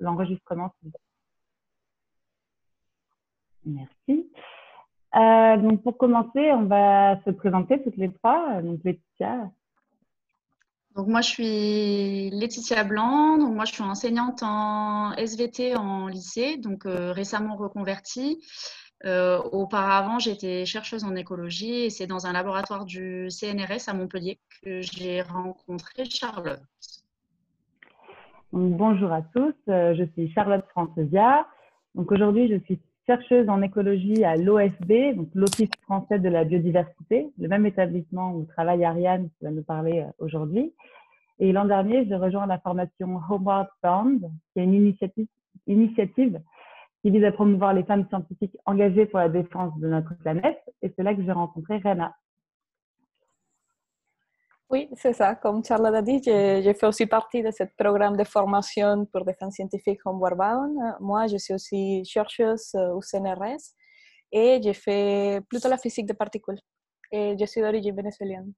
l'enregistrement. Merci. Euh, donc pour commencer, on va se présenter toutes les trois. Donc Laetitia. Donc moi je suis Laetitia Blanc. Donc moi je suis enseignante en SVT en lycée, donc euh, récemment reconvertie. Euh, auparavant, j'étais chercheuse en écologie et c'est dans un laboratoire du CNRS à Montpellier que j'ai rencontré Charlotte. Bonjour à tous, euh, je suis Charlotte Francesia. Donc aujourd'hui, je suis chercheuse en écologie à l'OFB, donc l'Office français de la biodiversité, le même établissement où travaille Ariane qui va nous parler euh, aujourd'hui. Et l'an dernier, j'ai rejoint la formation Homeward Bound, qui est une initiative, qui vise à promouvoir les femmes scientifiques engagées pour la défense de notre planète. Et c'est là que j'ai rencontré Rena. Oui, c'est ça. Comme Charlotte a dit, j'ai fait aussi partie de ce programme de formation pour défense scientifique Homeward Bound. Moi, je suis aussi chercheuse au CNRS et j'ai fait plutôt la physique de particules. Et je suis d'origine vénézuélienne.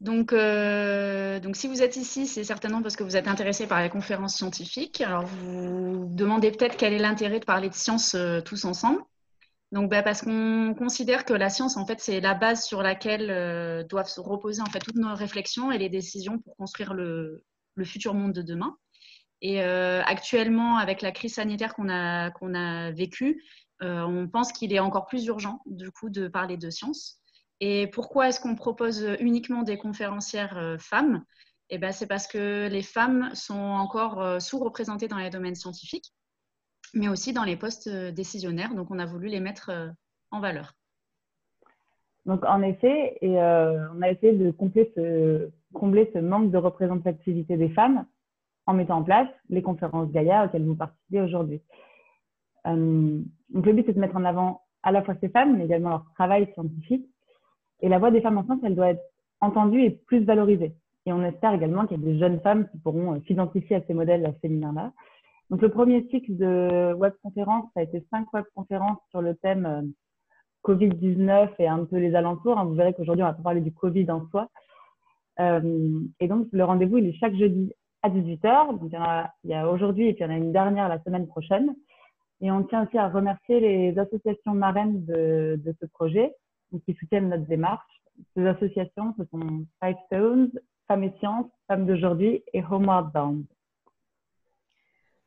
Donc, euh, donc, si vous êtes ici, c'est certainement parce que vous êtes intéressé par les conférences scientifiques. Alors, vous demandez peut-être quel est l'intérêt de parler de science euh, tous ensemble. Donc, bah, parce qu'on considère que la science, en fait, c'est la base sur laquelle euh, doivent se reposer en fait toutes nos réflexions et les décisions pour construire le, futur monde de demain. Et actuellement, avec la crise sanitaire qu'on a, vécue, on pense qu'il est encore plus urgent, du coup, de parler de science. Et pourquoi est-ce qu'on propose uniquement des conférencières euh, femmes? Eh ben, C'est parce que les femmes sont encore euh, sous-représentées dans les domaines scientifiques, mais aussi dans les postes euh, décisionnaires. Donc, on a voulu les mettre en valeur. Donc, en effet, et, on a essayé de combler ce, manque de représentativité des femmes en mettant en place les conférences Gaïa auxquelles vous participez aujourd'hui. donc, le but, c'est de mettre en avant à la fois ces femmes, mais également leur travail scientifique et la voix des femmes enceintes, elle doit être entendue et plus valorisée. Et on espère également qu'il y a des jeunes femmes qui pourront euh, s'identifier à ces modèles féminins-là. Donc, le premier cycle de webconférences, ça a été cinq webconférences sur le thème euh, Covid-19 et un peu les alentours. Hein. Vous verrez qu'aujourd'hui, on va pas parler du Covid en soi. Euh, et donc, le rendez-vous, il est chaque jeudi à 18h. Donc, il y, y a aujourd'hui et puis il y en a une dernière la semaine prochaine. Et on tient aussi à remercier les associations marraines de, de ce projet qui soutiennent notre démarche. Ces associations, ce sont Five Stones, Femmes et Sciences, Femmes d'aujourd'hui et Homeward Bound.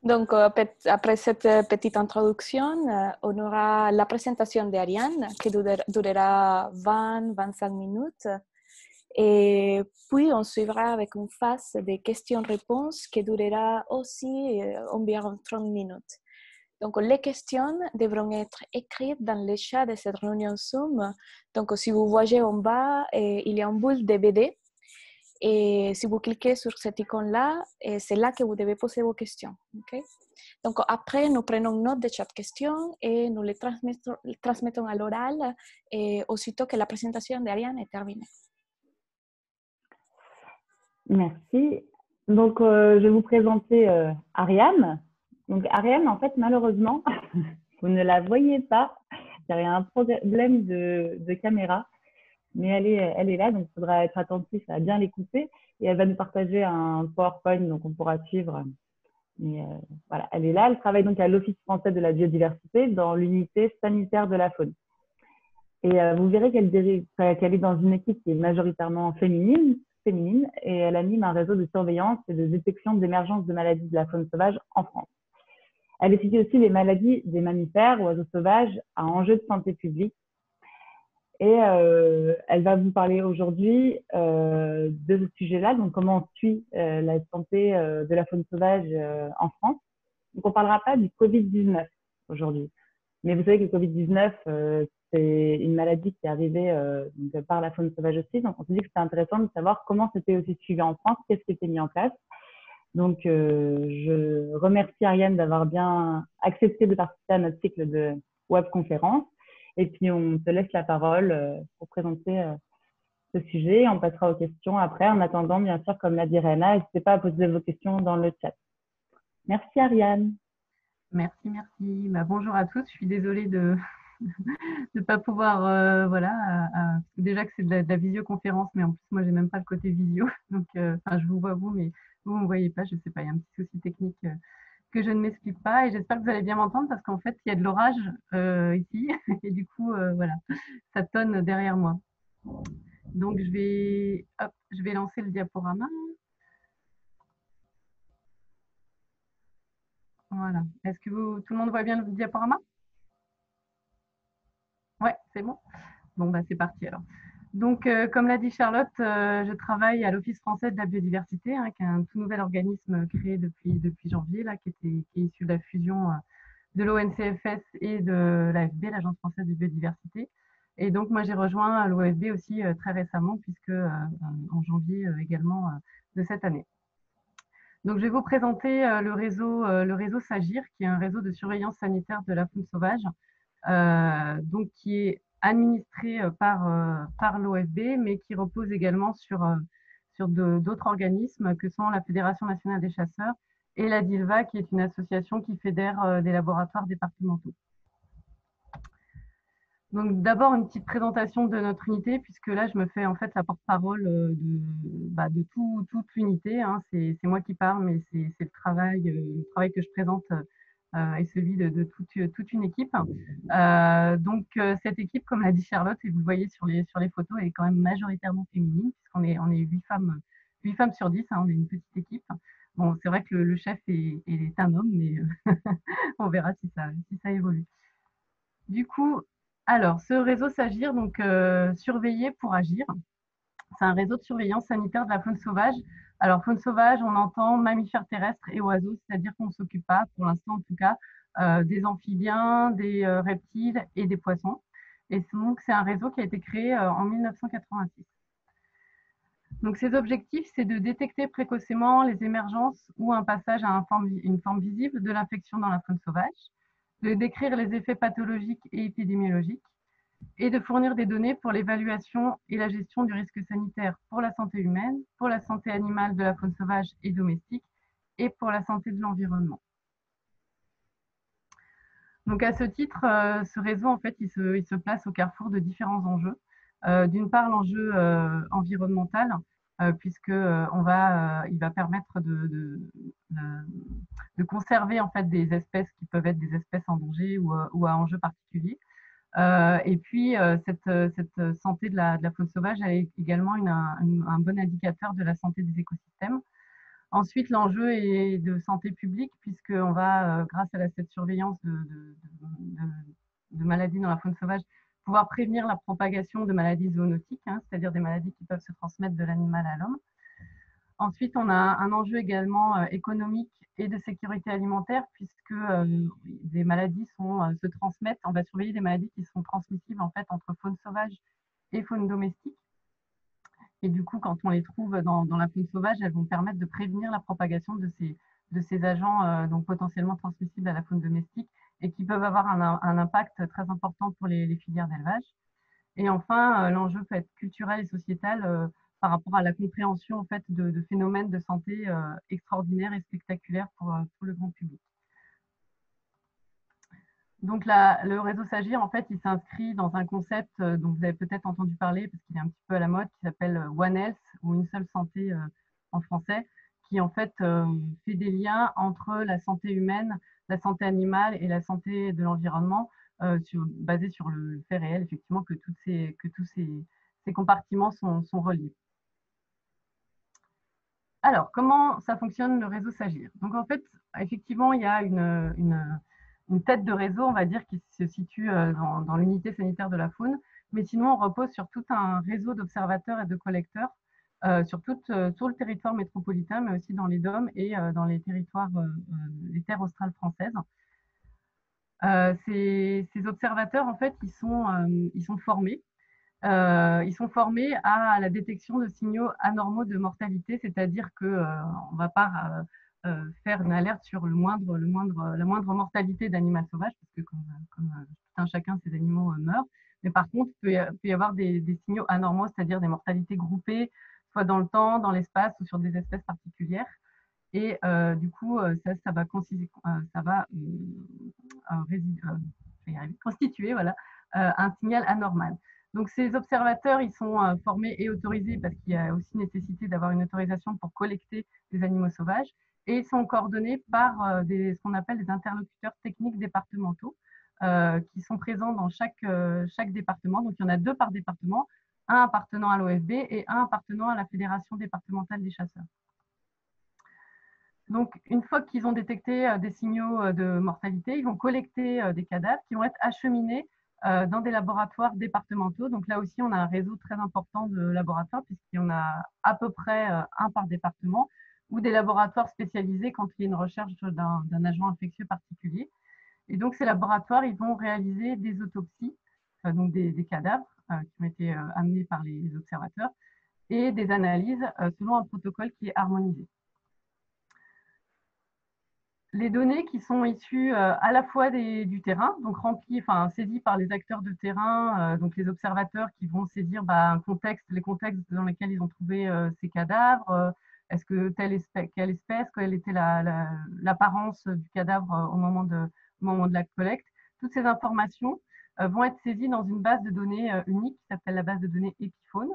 Donc, euh, après cette euh, petite introduction, euh, on aura la présentation d'Ariane qui durera 20-25 minutes. Et puis, on suivra avec une phase de questions-réponses qui durera aussi environ 30 minutes. Donc, les questions devront être écrites dans le chat de cette réunion Zoom. Donc, si vous voyez en bas, il y a une boule DVD. Et si vous cliquez sur cette icône-là, eh, c'est là que vous devez poser vos questions. Donc, après, nous prenons note de chaque question et nous les transmettons, à l'oral eh, aussitôt que la présentation d'Ariane est terminée. Merci. Donc, euh, je vais vous présenter euh, Ariane. Donc, Ariane, en fait, malheureusement, vous ne la voyez pas. Il y a un problème de, caméra, mais elle est, là, donc il faudra être attentif à bien l'écouter. Et elle va nous partager un PowerPoint, donc on pourra suivre. Mais euh, voilà, elle est là. Elle travaille donc à l'Office français de la biodiversité dans l'unité sanitaire de la faune. Et euh, vous verrez qu'elle qu'elle est dans une équipe qui est majoritairement féminine, féminine et elle anime un réseau de surveillance et de détection d'émergence de maladies de la faune sauvage en France. Elle étudie aussi les maladies des mammifères, oiseaux sauvages à enjeu de santé publique. Et euh, elle va vous parler aujourd'hui euh, de ce sujet-là, donc comment on suit euh, la santé de la faune sauvage en France. Donc on ne parlera pas du Covid-19 aujourd'hui. Mais vous savez que le Covid-19, euh, c'est une maladie qui est arrivée par la faune sauvage aussi. Donc on se dit que c'était intéressant de savoir comment c'était aussi suivi en France, qu'est-ce qui était mis en place. Donc, je remercie Ariane d'avoir bien accepté de participer à notre cycle de webconférence. Et puis, on te laisse la parole euh, pour présenter euh, ce sujet. On passera aux questions après. En attendant, bien sûr, comme l'a dit Rena, n'hésitez pas à poser vos questions dans le chat. Merci Ariane. Merci, merci. Bah, bonjour à tous. Je suis désolée de ne pas pouvoir, voilà, déjà que c'est de, la, visioconférence, mais en plus moi j'ai même pas le côté visio, donc je vous vois vous, mais vous ne me voyez pas, je ne sais pas, il y a un petit souci technique que je ne m'explique pas et j'espère que vous allez bien m'entendre parce qu'en fait, il y a de l'orage ici et du coup, voilà, ça tonne derrière moi. Donc, je vais, je vais lancer le diaporama. Voilà. Est-ce que tout le monde voit bien le diaporama? Ouais, c'est bon. Bon, bah, c'est parti alors. Donc, euh, comme l'a dit Charlotte, euh, je travaille à l'Office français de la biodiversité, hein, qui est un tout nouvel organisme créé depuis, janvier, là, qui, était, est issu de la fusion euh, de l'ONCFS et de l'AFB, l'Agence française de biodiversité. Et donc, moi, j'ai rejoint l'OFB aussi très récemment, puisque en janvier également de cette année. Donc, je vais vous présenter le réseau, le réseau SAGIR, qui est un réseau de surveillance sanitaire de la faune sauvage, donc qui est administré par, par l'OFB, mais qui repose également sur, sur d'autres organismes que sont la Fédération nationale des chasseurs et la DILVA, qui est une association qui fédère des laboratoires départementaux. Donc d'abord une petite présentation de notre unité, puisque là je me fais en fait la porte-parole de, bah, de tout, toute l'unité. Hein. C'est moi qui parle, mais c'est le travail, le travail que je présente euh, et celui de, toute, une équipe. Euh, donc euh, cette équipe, comme l'a dit Charlotte, et vous le voyez sur les, sur les photos, est quand même majoritairement féminine, puisqu'on est, on est 8 femmes, 8 femmes sur 10, hein, on est une petite équipe. Bon, c'est vrai que le, chef est, un homme, mais on verra si ça évolue. Du coup, alors, ce réseau s'agir, donc surveiller pour agir. C'est un réseau de surveillance sanitaire de la faune sauvage alors, faune sauvage, on entend mammifères terrestres et oiseaux, c'est-à-dire qu'on ne s'occupe pas, pour l'instant en tout cas, euh, des amphibiens, des euh, reptiles et des poissons. Et donc, c'est un réseau qui a été créé euh, en 1986. Donc, ses objectifs, c'est de détecter précocement les émergences ou un passage à une forme visible de l'infection dans la faune sauvage, de décrire les effets pathologiques et épidémiologiques, et de fournir des données pour l'évaluation et la gestion du risque sanitaire pour la santé humaine, pour la santé animale de la faune sauvage et domestique et pour la santé de l'environnement. Donc à ce titre, euh, ce réseau, en fait, il se, place au carrefour de différents enjeux. Euh, d'une part, l'enjeu euh, environnemental, puisque on va, il va permettre de, de, conserver en fait des espèces qui peuvent être des espèces en danger ou, ou à enjeu particulier. Euh, et puis, euh, cette, euh, santé de la, faune sauvage est également un, bon indicateur de la santé des écosystèmes. Ensuite, l'enjeu est de santé publique, puisqu'on va, grâce à cette surveillance de, maladies dans la faune sauvage, pouvoir prévenir la propagation de maladies zoonotiques, hein, c'est-à-dire des maladies qui peuvent se transmettre de l'animal à l'homme. Ensuite, on a un enjeu également économique et de sécurité alimentaire, puisque euh, des maladies euh, se transmettent. On va surveiller des maladies qui sont transmissibles en fait entre faune sauvage et faune domestique. Et du coup, quand on les trouve dans, la faune sauvage, elles vont permettre de prévenir la propagation de ces, agents donc potentiellement transmissibles à la faune domestique et qui peuvent avoir un, impact très important pour les, filières d'élevage. Et enfin, l'enjeu peut être culturel et sociétal par rapport à la compréhension en fait, de, phénomènes de santé euh, extraordinaires et spectaculaires pour, euh, le grand public. Donc le réseau Sagir, en fait, il s'inscrit dans un concept euh, dont vous avez peut-être entendu parler parce qu'il est un petit peu à la mode, qui s'appelle One Health ou une seule santé en français, qui en fait fait des liens entre la santé humaine, la santé animale et la santé de l'environnement, basé sur le fait réel, effectivement, que, ces, que tous ces, ces compartiments sont reliés. Alors, comment ça fonctionne le réseau Sagir? Donc, en fait, effectivement, il y a une, tête de réseau, on va dire, qui se situe euh, dans, l'unité sanitaire de la faune. Mais sinon, on repose sur tout un réseau d'observateurs et de collecteurs euh, sur euh, tout, le territoire métropolitain, mais aussi dans les DOM et dans les territoires, les terres australes françaises. Ces, observateurs, en fait, ils ils sont formés euh, ils sont formés à la détection de signaux anormaux de mortalité, c'est-à-dire qu'on euh, ne va pas euh, faire une alerte sur le moindre, le moindre, la moindre mortalité d'animal sauvage, parce que comme, tout un chacun, ces animaux meurent. Mais par contre, il peut y, avoir des, signaux anormaux, c'est-à-dire des mortalités groupées, soit dans le temps, dans l'espace ou sur des espèces particulières. Et du coup, ça, ça va, ça va constituer voilà, un signal anormal. Donc ces observateurs, ils sont formés et autorisés parce qu'il y a aussi nécessité d'avoir une autorisation pour collecter des animaux sauvages et ils sont coordonnés par des, ce qu'on appelle des interlocuteurs techniques départementaux qui sont présents dans chaque, chaque département. Donc il y en a deux par département, un appartenant à l'OFB et un appartenant à la Fédération départementale des chasseurs. Donc, une fois qu'ils ont détecté euh, des signaux euh, de mortalité, ils vont collecter euh, des cadavres qui vont être acheminés dans des laboratoires départementaux. Donc là aussi, on a un réseau très important de laboratoires puisqu'il y en a à peu près un par département ou des laboratoires spécialisés quand il y a une recherche d'un agent infectieux particulier. Et donc, ces laboratoires, ils vont réaliser des autopsies, donc des, cadavres qui ont été amenés par les observateurs et des analyses selon un protocole qui est harmonisé les données qui sont issues euh, à la fois du terrain, donc remplies, enfin saisies par les acteurs de terrain, euh, donc les observateurs qui vont saisir bah, les contextes dans lesquels ils ont trouvé euh, ces cadavres, est-ce que telle espèce, quelle espèce, quelle était l'apparence du cadavre au moment de, au moment de la collecte. Toutes ces informations vont être saisies dans une base de données unique qui s'appelle la base de données Epiphone,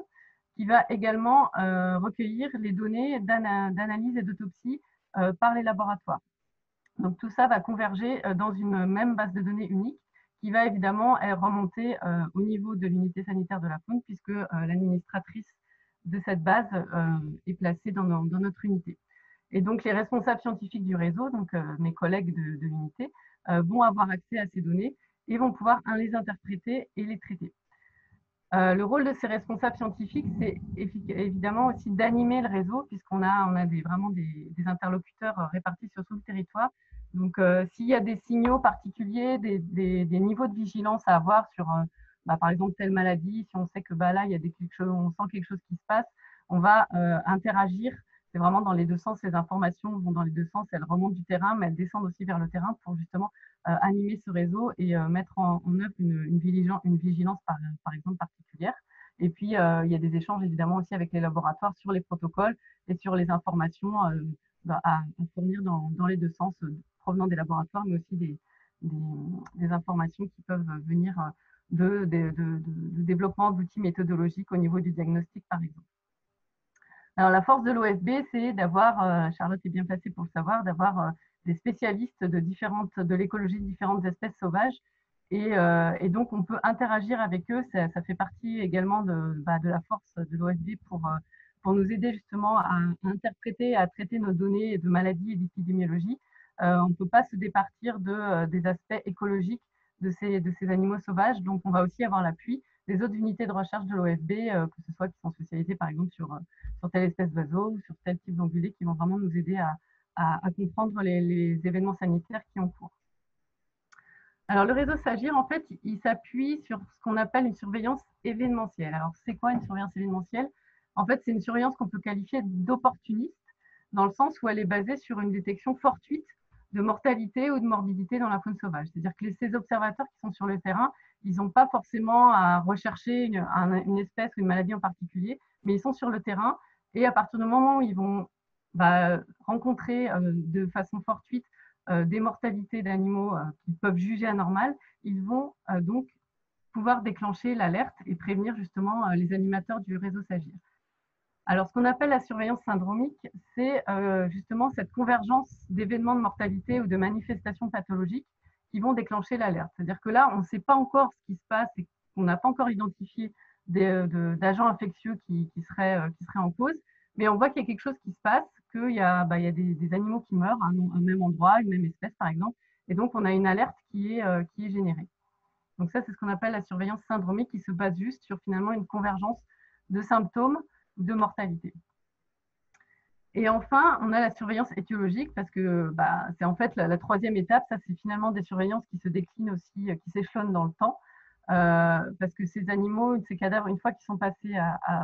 qui va également recueillir les données d'analyse et d'autopsie par les laboratoires. Donc tout ça va converger euh, dans une même base de données unique qui va évidemment remonter euh, au niveau de l'unité sanitaire de la faune puisque euh, l'administratrice de cette base est placée dans, notre unité. Et donc les responsables scientifiques du réseau, donc mes collègues de, l'unité, vont avoir accès à ces données et vont pouvoir les interpréter et les traiter. Le rôle de ces responsables scientifiques, c'est évidemment aussi d'animer le réseau, puisqu'on a, on a vraiment des, des, interlocuteurs répartis sur tout le territoire donc, euh, s'il y a des signaux particuliers, des, niveaux de vigilance à avoir sur, euh, bah, par exemple, telle maladie, si on sait que bah, là, il y a des, quelque chose, on sent quelque chose qui se passe, on va euh, interagir. C'est vraiment dans les deux sens, ces informations vont dans les deux sens, elles remontent du terrain, mais elles descendent aussi vers le terrain pour justement animer ce réseau et mettre en, œuvre une, vigilance, par, exemple particulière. Et puis, il y a des échanges évidemment aussi avec les laboratoires sur les protocoles et sur les informations bah, à, fournir dans, les deux sens provenant des laboratoires, mais aussi des, informations qui peuvent venir euh, de, de, développement d'outils méthodologiques au niveau du diagnostic, par exemple. Alors, la force de l'OFB, c'est d'avoir, euh, Charlotte est bien placée pour le savoir, d'avoir euh, des spécialistes de, différentes, de l'écologie de différentes espèces sauvages. Et, et, donc, on peut interagir avec eux. Ça, fait partie également de, bah, la force de l'OFB pour, nous aider justement à, interpréter, à traiter nos données de maladies et d'épidémiologie euh, on ne peut pas se départir de, euh, des aspects écologiques de ces, de ces animaux sauvages. Donc, on va aussi avoir l'appui des autres unités de recherche de l'OFB, euh, que ce soit qui sont spécialisées par exemple sur, sur telle espèce d'oiseau ou sur tel type d'ongulé, qui vont vraiment nous aider à, à, comprendre les, événements sanitaires qui ont cours. Alors, le réseau SAGIR, en fait, il s'appuie sur ce qu'on appelle une surveillance événementielle. Alors, c'est quoi une surveillance événementielle? En fait, c'est une surveillance qu'on peut qualifier d'opportuniste, dans le sens où elle est basée sur une détection fortuite de mortalité ou de morbidité dans la faune sauvage. C'est-à-dire que ces observateurs qui sont sur le terrain, ils n'ont pas forcément à rechercher une, espèce ou une maladie en particulier, mais ils sont sur le terrain et à partir du moment où ils vont bah, rencontrer euh, de façon fortuite euh, des mortalités d'animaux euh, qu'ils peuvent juger anormales, ils vont donc pouvoir déclencher l'alerte et prévenir justement les animateurs du réseau SAGIR. Alors, ce qu'on appelle la surveillance syndromique, c'est euh, justement cette convergence d'événements de mortalité ou de manifestations pathologiques qui vont déclencher l'alerte. C'est-à-dire que là, on ne sait pas encore ce qui se passe et qu'on n'a pas encore identifié euh, d'agents infectieux qui, seraient, euh, qui, seraient, en cause, mais on voit qu'il y a quelque chose qui se passe, qu'il y a, bah, des, animaux qui meurent à un, même endroit, une même espèce par exemple, et donc on a une alerte qui est, qui est générée. Donc ça, c'est ce qu'on appelle la surveillance syndromique qui se base juste sur finalement une convergence de symptômes de mortalité. Et enfin, on a la surveillance étiologique parce que bah, c'est en fait la, troisième étape. Ça, c'est finalement des surveillances qui se déclinent aussi, euh, qui s'échelonnent dans le temps. Euh, parce que ces animaux, ces cadavres, une fois qu'ils sont passés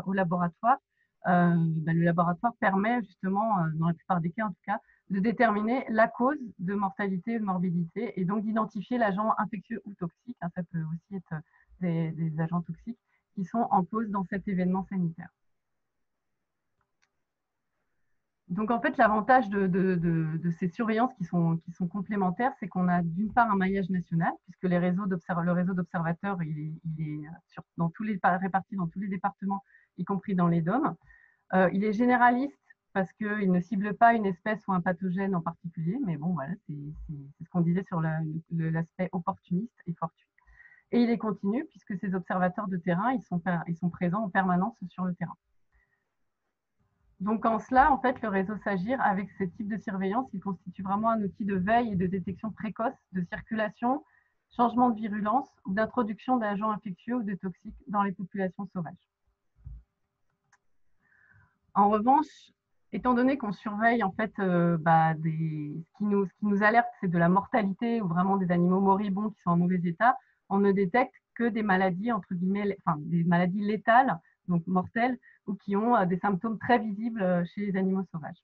au laboratoire, euh, bah, le laboratoire permet justement, dans la plupart des cas en tout cas, de déterminer la cause de mortalité ou de morbidité et donc d'identifier l'agent infectieux ou toxique. Hein, ça peut aussi être des agents toxiques qui sont en cause dans cet événement sanitaire. Donc en fait, l'avantage de, ces surveillances qui sont, complémentaires, c'est qu'on a d'une part un maillage national, puisque le réseau d'observateurs, il est, dans tous les, réparti dans tous les départements, y compris dans les DOM. Euh, il est généraliste parce qu'il ne cible pas une espèce ou un pathogène en particulier, mais bon, voilà, c'est ce qu'on disait sur l'aspect opportuniste et fortuit. Et il est continu puisque ces observateurs de terrain, ils sont présents en permanence sur le terrain. Donc en cela, en fait, le réseau SAGIR, avec ce type de surveillance, il constitue vraiment un outil de veille et de détection précoce de circulation, changement de virulence ou d'introduction d'agents infectieux ou de toxiques dans les populations sauvages. En revanche, étant donné qu'on surveille en fait euh, bah, ce, qui nous, alerte, c'est de la mortalité ou vraiment des animaux moribonds qui sont en mauvais état, on ne détecte que des maladies entre guillemets, des maladies létales, donc mortelles, ou qui ont euh, des symptômes très visibles euh, chez les animaux sauvages.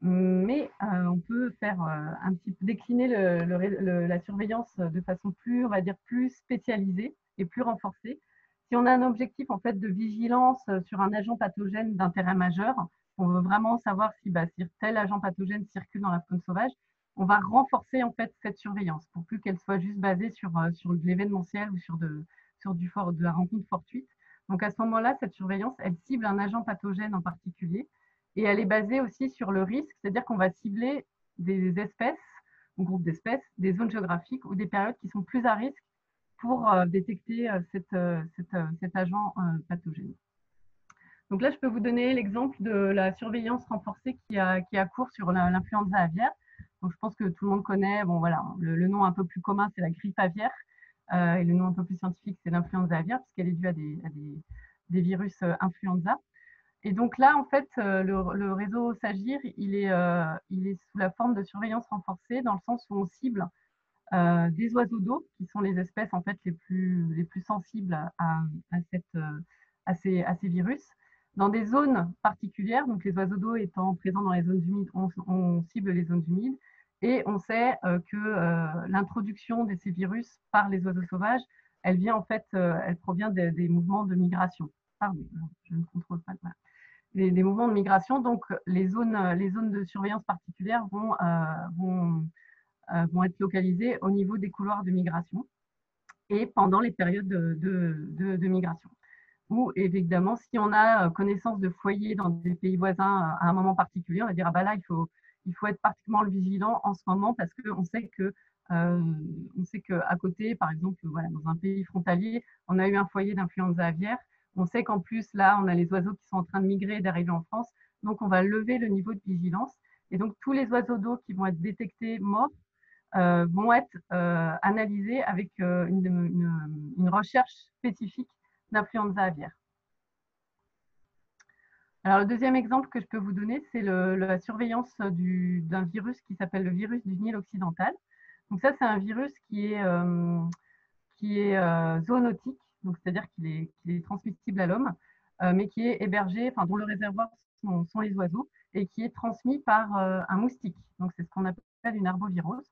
Mais euh, on peut faire un petit décliner la surveillance de façon plus, on va dire, plus spécialisée et plus renforcée. Si on a un objectif en fait de vigilance sur un agent pathogène d'intérêt majeur, on veut vraiment savoir si, bah, si, tel agent pathogène circule dans la faune sauvage, on va renforcer en fait cette surveillance pour plus qu'elle soit juste basée sur, sur l'événementiel ou sur de, sur du de la rencontre fortuite. Donc à ce moment-là, cette surveillance, elle cible un agent pathogène en particulier et elle est basée aussi sur le risque, c'est-à-dire qu'on va cibler des espèces, un groupe d'espèces, des zones géographiques ou des périodes qui sont plus à risque pour euh, détecter euh, euh, cet agent pathogène. Donc là, je peux vous donner l'exemple de la surveillance renforcée qui a, qui a cours sur l'influenza aviaire. Donc, je pense que tout le monde connaît, bon voilà, le nom un peu plus commun, c'est la grippe aviaire. Euh, et le nom un peu plus scientifique, c'est l'influenza aviaire, puisqu'elle est due à des, virus euh, influenza. Et donc là, en fait, euh, le, réseau SAGIR, il est, il est sous la forme de surveillance renforcée, dans le sens où on cible des oiseaux d'eau, qui sont les espèces en fait les plus, les plus sensibles à, cette, à, ces, à, ces, virus, dans des zones particulières. Donc les oiseaux d'eau étant présents dans les zones humides, on, cible les zones humides. Et on sait euh, que euh, l'introduction de ces virus par les oiseaux sauvages, elle vient en fait, euh, elle provient des, mouvements de migration. Pardon, je ne contrôle pas. Les, les, mouvements de migration, donc les zones, les zones de surveillance particulières vont, vont, vont être localisées au niveau des couloirs de migration et pendant les périodes de, de, de, migration. Ou évidemment, si on a connaissance de foyers dans des pays voisins à un moment particulier, on va dire ah bah là il faut il faut être particulièrement vigilant en ce moment parce qu'on sait que euh, on sait qu'à côté, par exemple, voilà, dans un pays frontalier, on a eu un foyer d'influenza aviaire. On sait qu'en plus, là, on a les oiseaux qui sont en train de migrer et d'arriver en France. Donc, on va lever le niveau de vigilance. Et donc, tous les oiseaux d'eau qui vont être détectés morts euh, vont être euh, analysés avec une, recherche spécifique d'influenza aviaire. Alors, le deuxième exemple que je peux vous donner, c'est la surveillance d'un virus qui s'appelle le virus du Nil occidental. Donc ça, c'est un virus qui est, euh, qui euh, zoonotique, c'est-à-dire qu'il est, transmissible à l'homme, euh, mais qui est hébergé, enfin, dont le réservoir sont, les oiseaux, et qui est transmis par un moustique. Donc c'est ce qu'on appelle une arbovirose.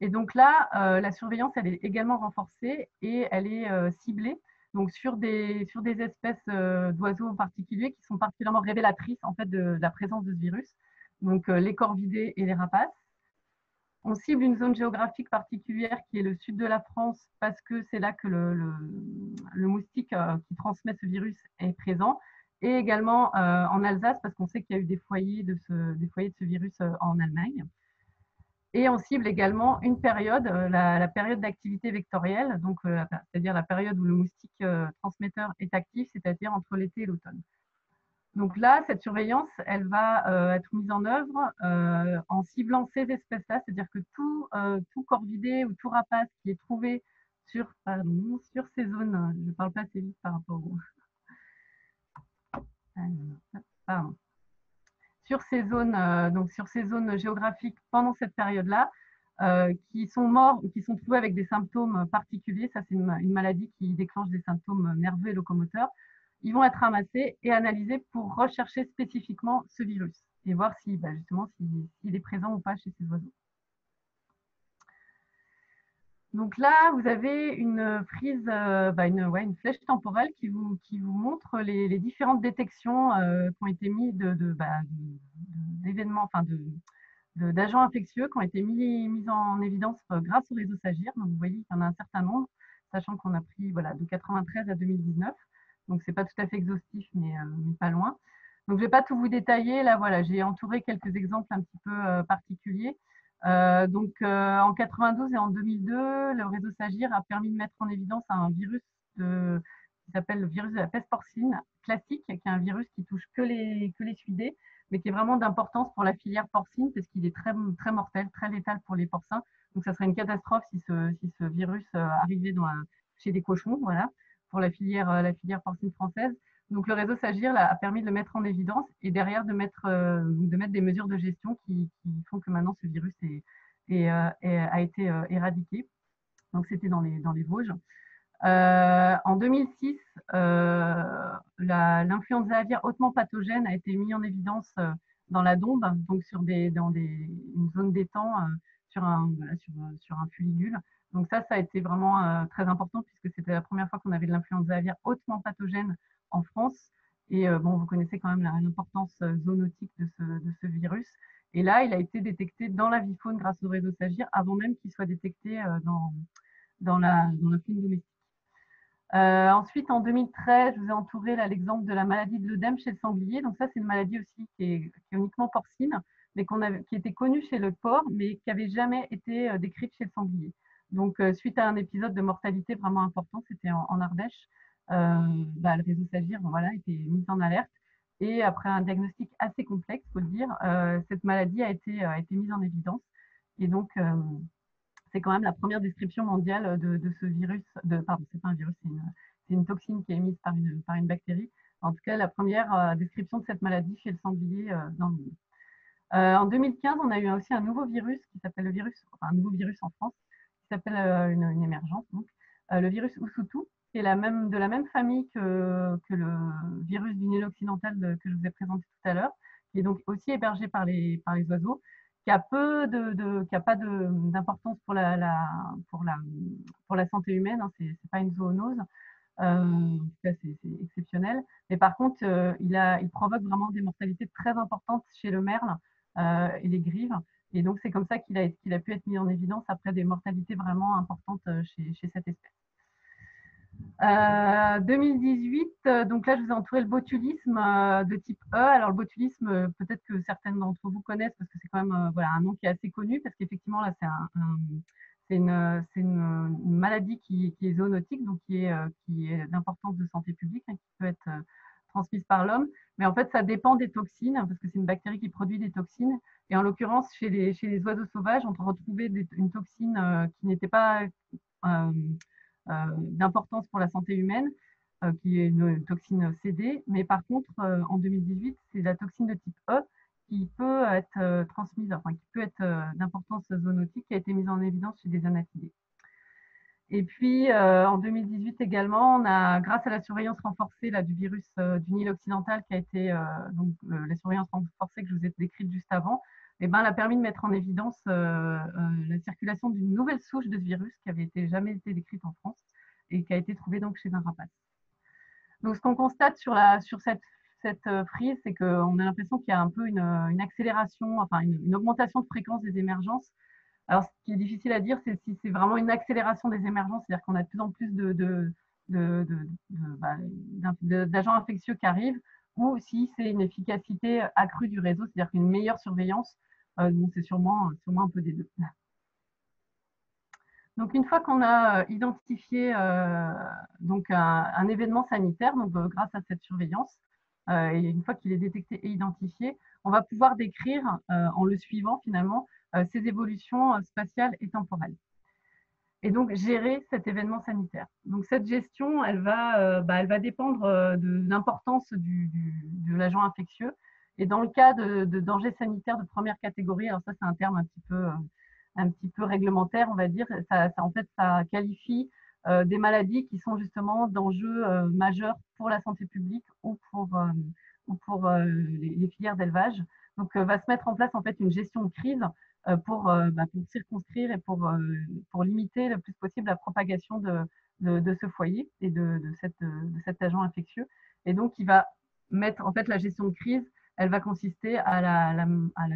Et donc là, la surveillance, elle est également renforcée et elle est ciblée donc sur des, sur des espèces euh, d'oiseaux en particulier qui sont particulièrement révélatrices en fait, de, la présence de ce virus, donc euh, les corvidés et les rapaces. On cible une zone géographique particulière qui est le sud de la France parce que c'est là que le, le, moustique euh, qui transmet ce virus est présent et également en Alsace parce qu'on sait qu'il y a eu des foyers de ce, des foyers de ce virus en Allemagne. Et on cible également une période, euh, la, période d'activité vectorielle, donc euh, c'est-à-dire la période où le moustique euh, transmetteur est actif, c'est-à-dire entre l'été et l'automne. Donc là, cette surveillance, elle va être mise en œuvre en ciblant ces espèces-là, c'est-à-dire que tout, corvidé ou tout rapace qui est trouvé sur, sur ces zones, je ne parle pas assez vite par rapport au... Pardon sur ces zones, euh, sur ces zones géographiques pendant cette période-là, euh, qui sont morts ou qui sont trouvés avec des symptômes particuliers. Ça, c'est une, maladie qui déclenche des symptômes nerveux et locomoteurs. Ils vont être ramassés et analysés pour rechercher spécifiquement ce virus et voir si, bah, justement, s'il est présent ou pas chez ces oiseaux. Donc là, vous avez une prise, bah, une, ouais, une, flèche temporelle qui vous, qui vous montre les, différentes détections qui ont été mises de, bah, d'événements, enfin de, d'agents infectieux qui ont été mis, en évidence grâce au réseau Sagir. Donc vous voyez qu'il y en a un certain nombre, sachant qu'on a pris voilà, de 93 à 2019. Donc ce n'est pas tout à fait exhaustif, mais, mais pas loin. Donc je ne vais pas tout vous détailler. Là, voilà, j'ai entouré quelques exemples un petit peu particuliers. Euh, donc, euh, en 92 et en 2002, le réseau Sagir a permis de mettre en évidence un virus qui s'appelle le virus de la peste porcine classique, qui est un virus qui touche que les, que les suidés, mais qui est vraiment d'importance pour la filière porcine parce qu'il est très, très mortel, très létal pour les porcins. Donc, ça serait une catastrophe si ce, si ce virus euh, arrivait dans chez des cochons, voilà, pour la filière, la filière porcine française. Donc le réseau Sagir a permis de le mettre en évidence et derrière de mettre, euh, de mettre des mesures de gestion qui, font que maintenant ce virus euh, a été euh, éradiqué. Donc c'était dans les, dans les Vosges. en 2006, l'influenza aviaire hautement pathogène a été mise en évidence dans la Dombe, donc sur des, dans des, une zone d'étang sur, un, sur, sur un fuligule. Donc ça, ça a été vraiment très important puisque c'était la première fois qu'on avait de l'influenza aviaire hautement pathogène en France. Et euh, bon, vous connaissez quand même l'importance euh, zoonotique de ce, virus. Et là, il a été détecté dans la vie faune grâce au réseau Sagir avant même qu'il soit détecté euh, dans, dans, la, dans la domestique. ensuite, en 2013, je vous ai entouré l'exemple de la maladie de l'œdème chez le sanglier. Donc ça, c'est une maladie aussi qui est, uniquement porcine, mais qui était connue chez le porc, mais qui n'avait jamais été décrite chez le sanglier. Donc, suite à un épisode de mortalité vraiment important, c'était en, Ardèche, bah, le réseau Sagir voilà, a été mis en alerte. Et après un diagnostic assez complexe, il faut le dire, euh, cette maladie a été, a été mise en évidence. Et donc, euh, c'est quand même la première description mondiale de, ce virus. De, pardon, c'est pas un virus, c'est une, toxine qui est émise par une, bactérie. En tout cas, la première description de cette maladie chez le sanglier dans le monde. en 2015, on a eu aussi un nouveau virus qui s'appelle le virus, un nouveau virus en France, qui s'appelle une, une, émergence, donc, le virus Usutu, qui est de la même famille que, le virus du Nil occidental que je vous ai présenté tout à l'heure, qui est donc aussi hébergé par les, oiseaux, qui a peu qui a pas d'importance pour la, santé humaine, hein, c'est pas une zoonose, euh, c'est exceptionnel. Mais par contre, euh, il, provoque vraiment des mortalités très importantes chez le merle euh, et les grives. Et donc, c'est comme ça qu'il a, pu être mis en évidence après des mortalités vraiment importantes chez, chez cette espèce. 2018, euh, euh, donc là, je vous ai entouré le botulisme euh, de type E. Alors, le botulisme, peut-être que certaines d'entre vous connaissent parce que c'est quand même voilà, un nom qui est assez connu parce qu'effectivement, là, c'est un, une, maladie qui, est zoonotique, donc qui est, qui est d'importance de santé publique, hein, qui peut être transmise par l'homme. Mais en fait, ça dépend des toxines, parce que c'est une bactérie qui produit des toxines. Et en l'occurrence, chez les, chez les oiseaux sauvages, on retrouvait une toxine qui n'était pas d'importance pour la santé humaine, euh, qui est une toxine CD. Mais par contre, euh, en 2018, c'est la toxine de type E qui peut être transmise, enfin qui peut être d'importance zoonotique, qui a été mise en évidence chez des anatidés. Et puis, en 2018 également, on a, grâce à la surveillance renforcée là, du virus du Nil occidental, qui a été donc, la surveillance renforcée que je vous ai décrite juste avant, eh ben, elle a permis de mettre en évidence euh, euh, la circulation d'une nouvelle souche de ce virus qui avait été, jamais été décrite en France et qui a été trouvée donc chez un rapace. Donc, ce qu'on constate sur, la, sur cette, cette euh, frise, c'est qu'on a l'impression qu'il y a un peu une, une accélération, enfin une, augmentation de fréquence des émergences. Alors, ce qui est difficile à dire, c'est si c'est vraiment une accélération des émergences, c'est-à-dire qu'on a de plus en plus de, bah, d'agents infectieux qui arrivent, ou si c'est une efficacité accrue du réseau, c'est-à-dire une meilleure surveillance euh, c'est sûrement, sûrement un peu des deux. Donc, une fois qu'on a euh, identifié euh, donc un, événement sanitaire, donc grâce à cette surveillance, et une fois qu'il est détecté et identifié, on va pouvoir décrire, en le suivant finalement, ces évolutions spatiales et temporelles. Et donc gérer cet événement sanitaire. Donc cette gestion, elle va, bah, elle va dépendre de l'importance de l'agent infectieux et dans le cas de, danger sanitaire de première catégorie, alors ça c'est un terme un petit peu, euh, un petit peu réglementaire, on va dire, ça, en fait ça qualifie euh, des maladies qui sont justement d'enjeux euh, majeurs pour la santé publique ou pour, ou pour les, filières d'élevage. Donc va se mettre en place en fait une gestion de crise pour, bah, pour, circonscrire et pour, pour limiter le plus possible la propagation de, de, ce foyer et de, de, cette, de cet agent infectieux. Et donc, il va mettre, en fait, la gestion de crise, elle va consister à la,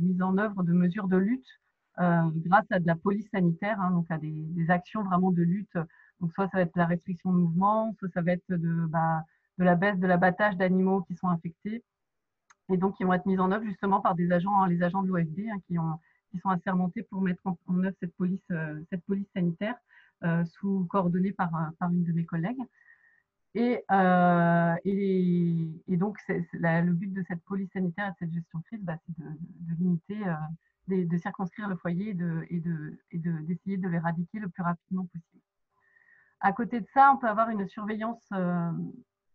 mise en œuvre de mesures de lutte grâce à de la police sanitaire, hein, donc à des, actions vraiment de lutte. Donc, soit ça va être la restriction de mouvement, soit ça va être de, bah, la baisse de l'abattage d'animaux qui sont infectés, et donc qui vont être mises en œuvre justement par des agents, les agents de l'OFD hein, qui, sont assermentés pour mettre en, œuvre cette police, euh, sanitaire euh, sous coordonnée par une de mes collègues. Et, euh, et, donc, le but de cette police sanitaire et de cette gestion de crise, bah, c'est de, limiter, de, circonscrire le foyer et d'essayer de, l'éradiquer le plus rapidement possible. À côté de ça, on peut avoir une surveillance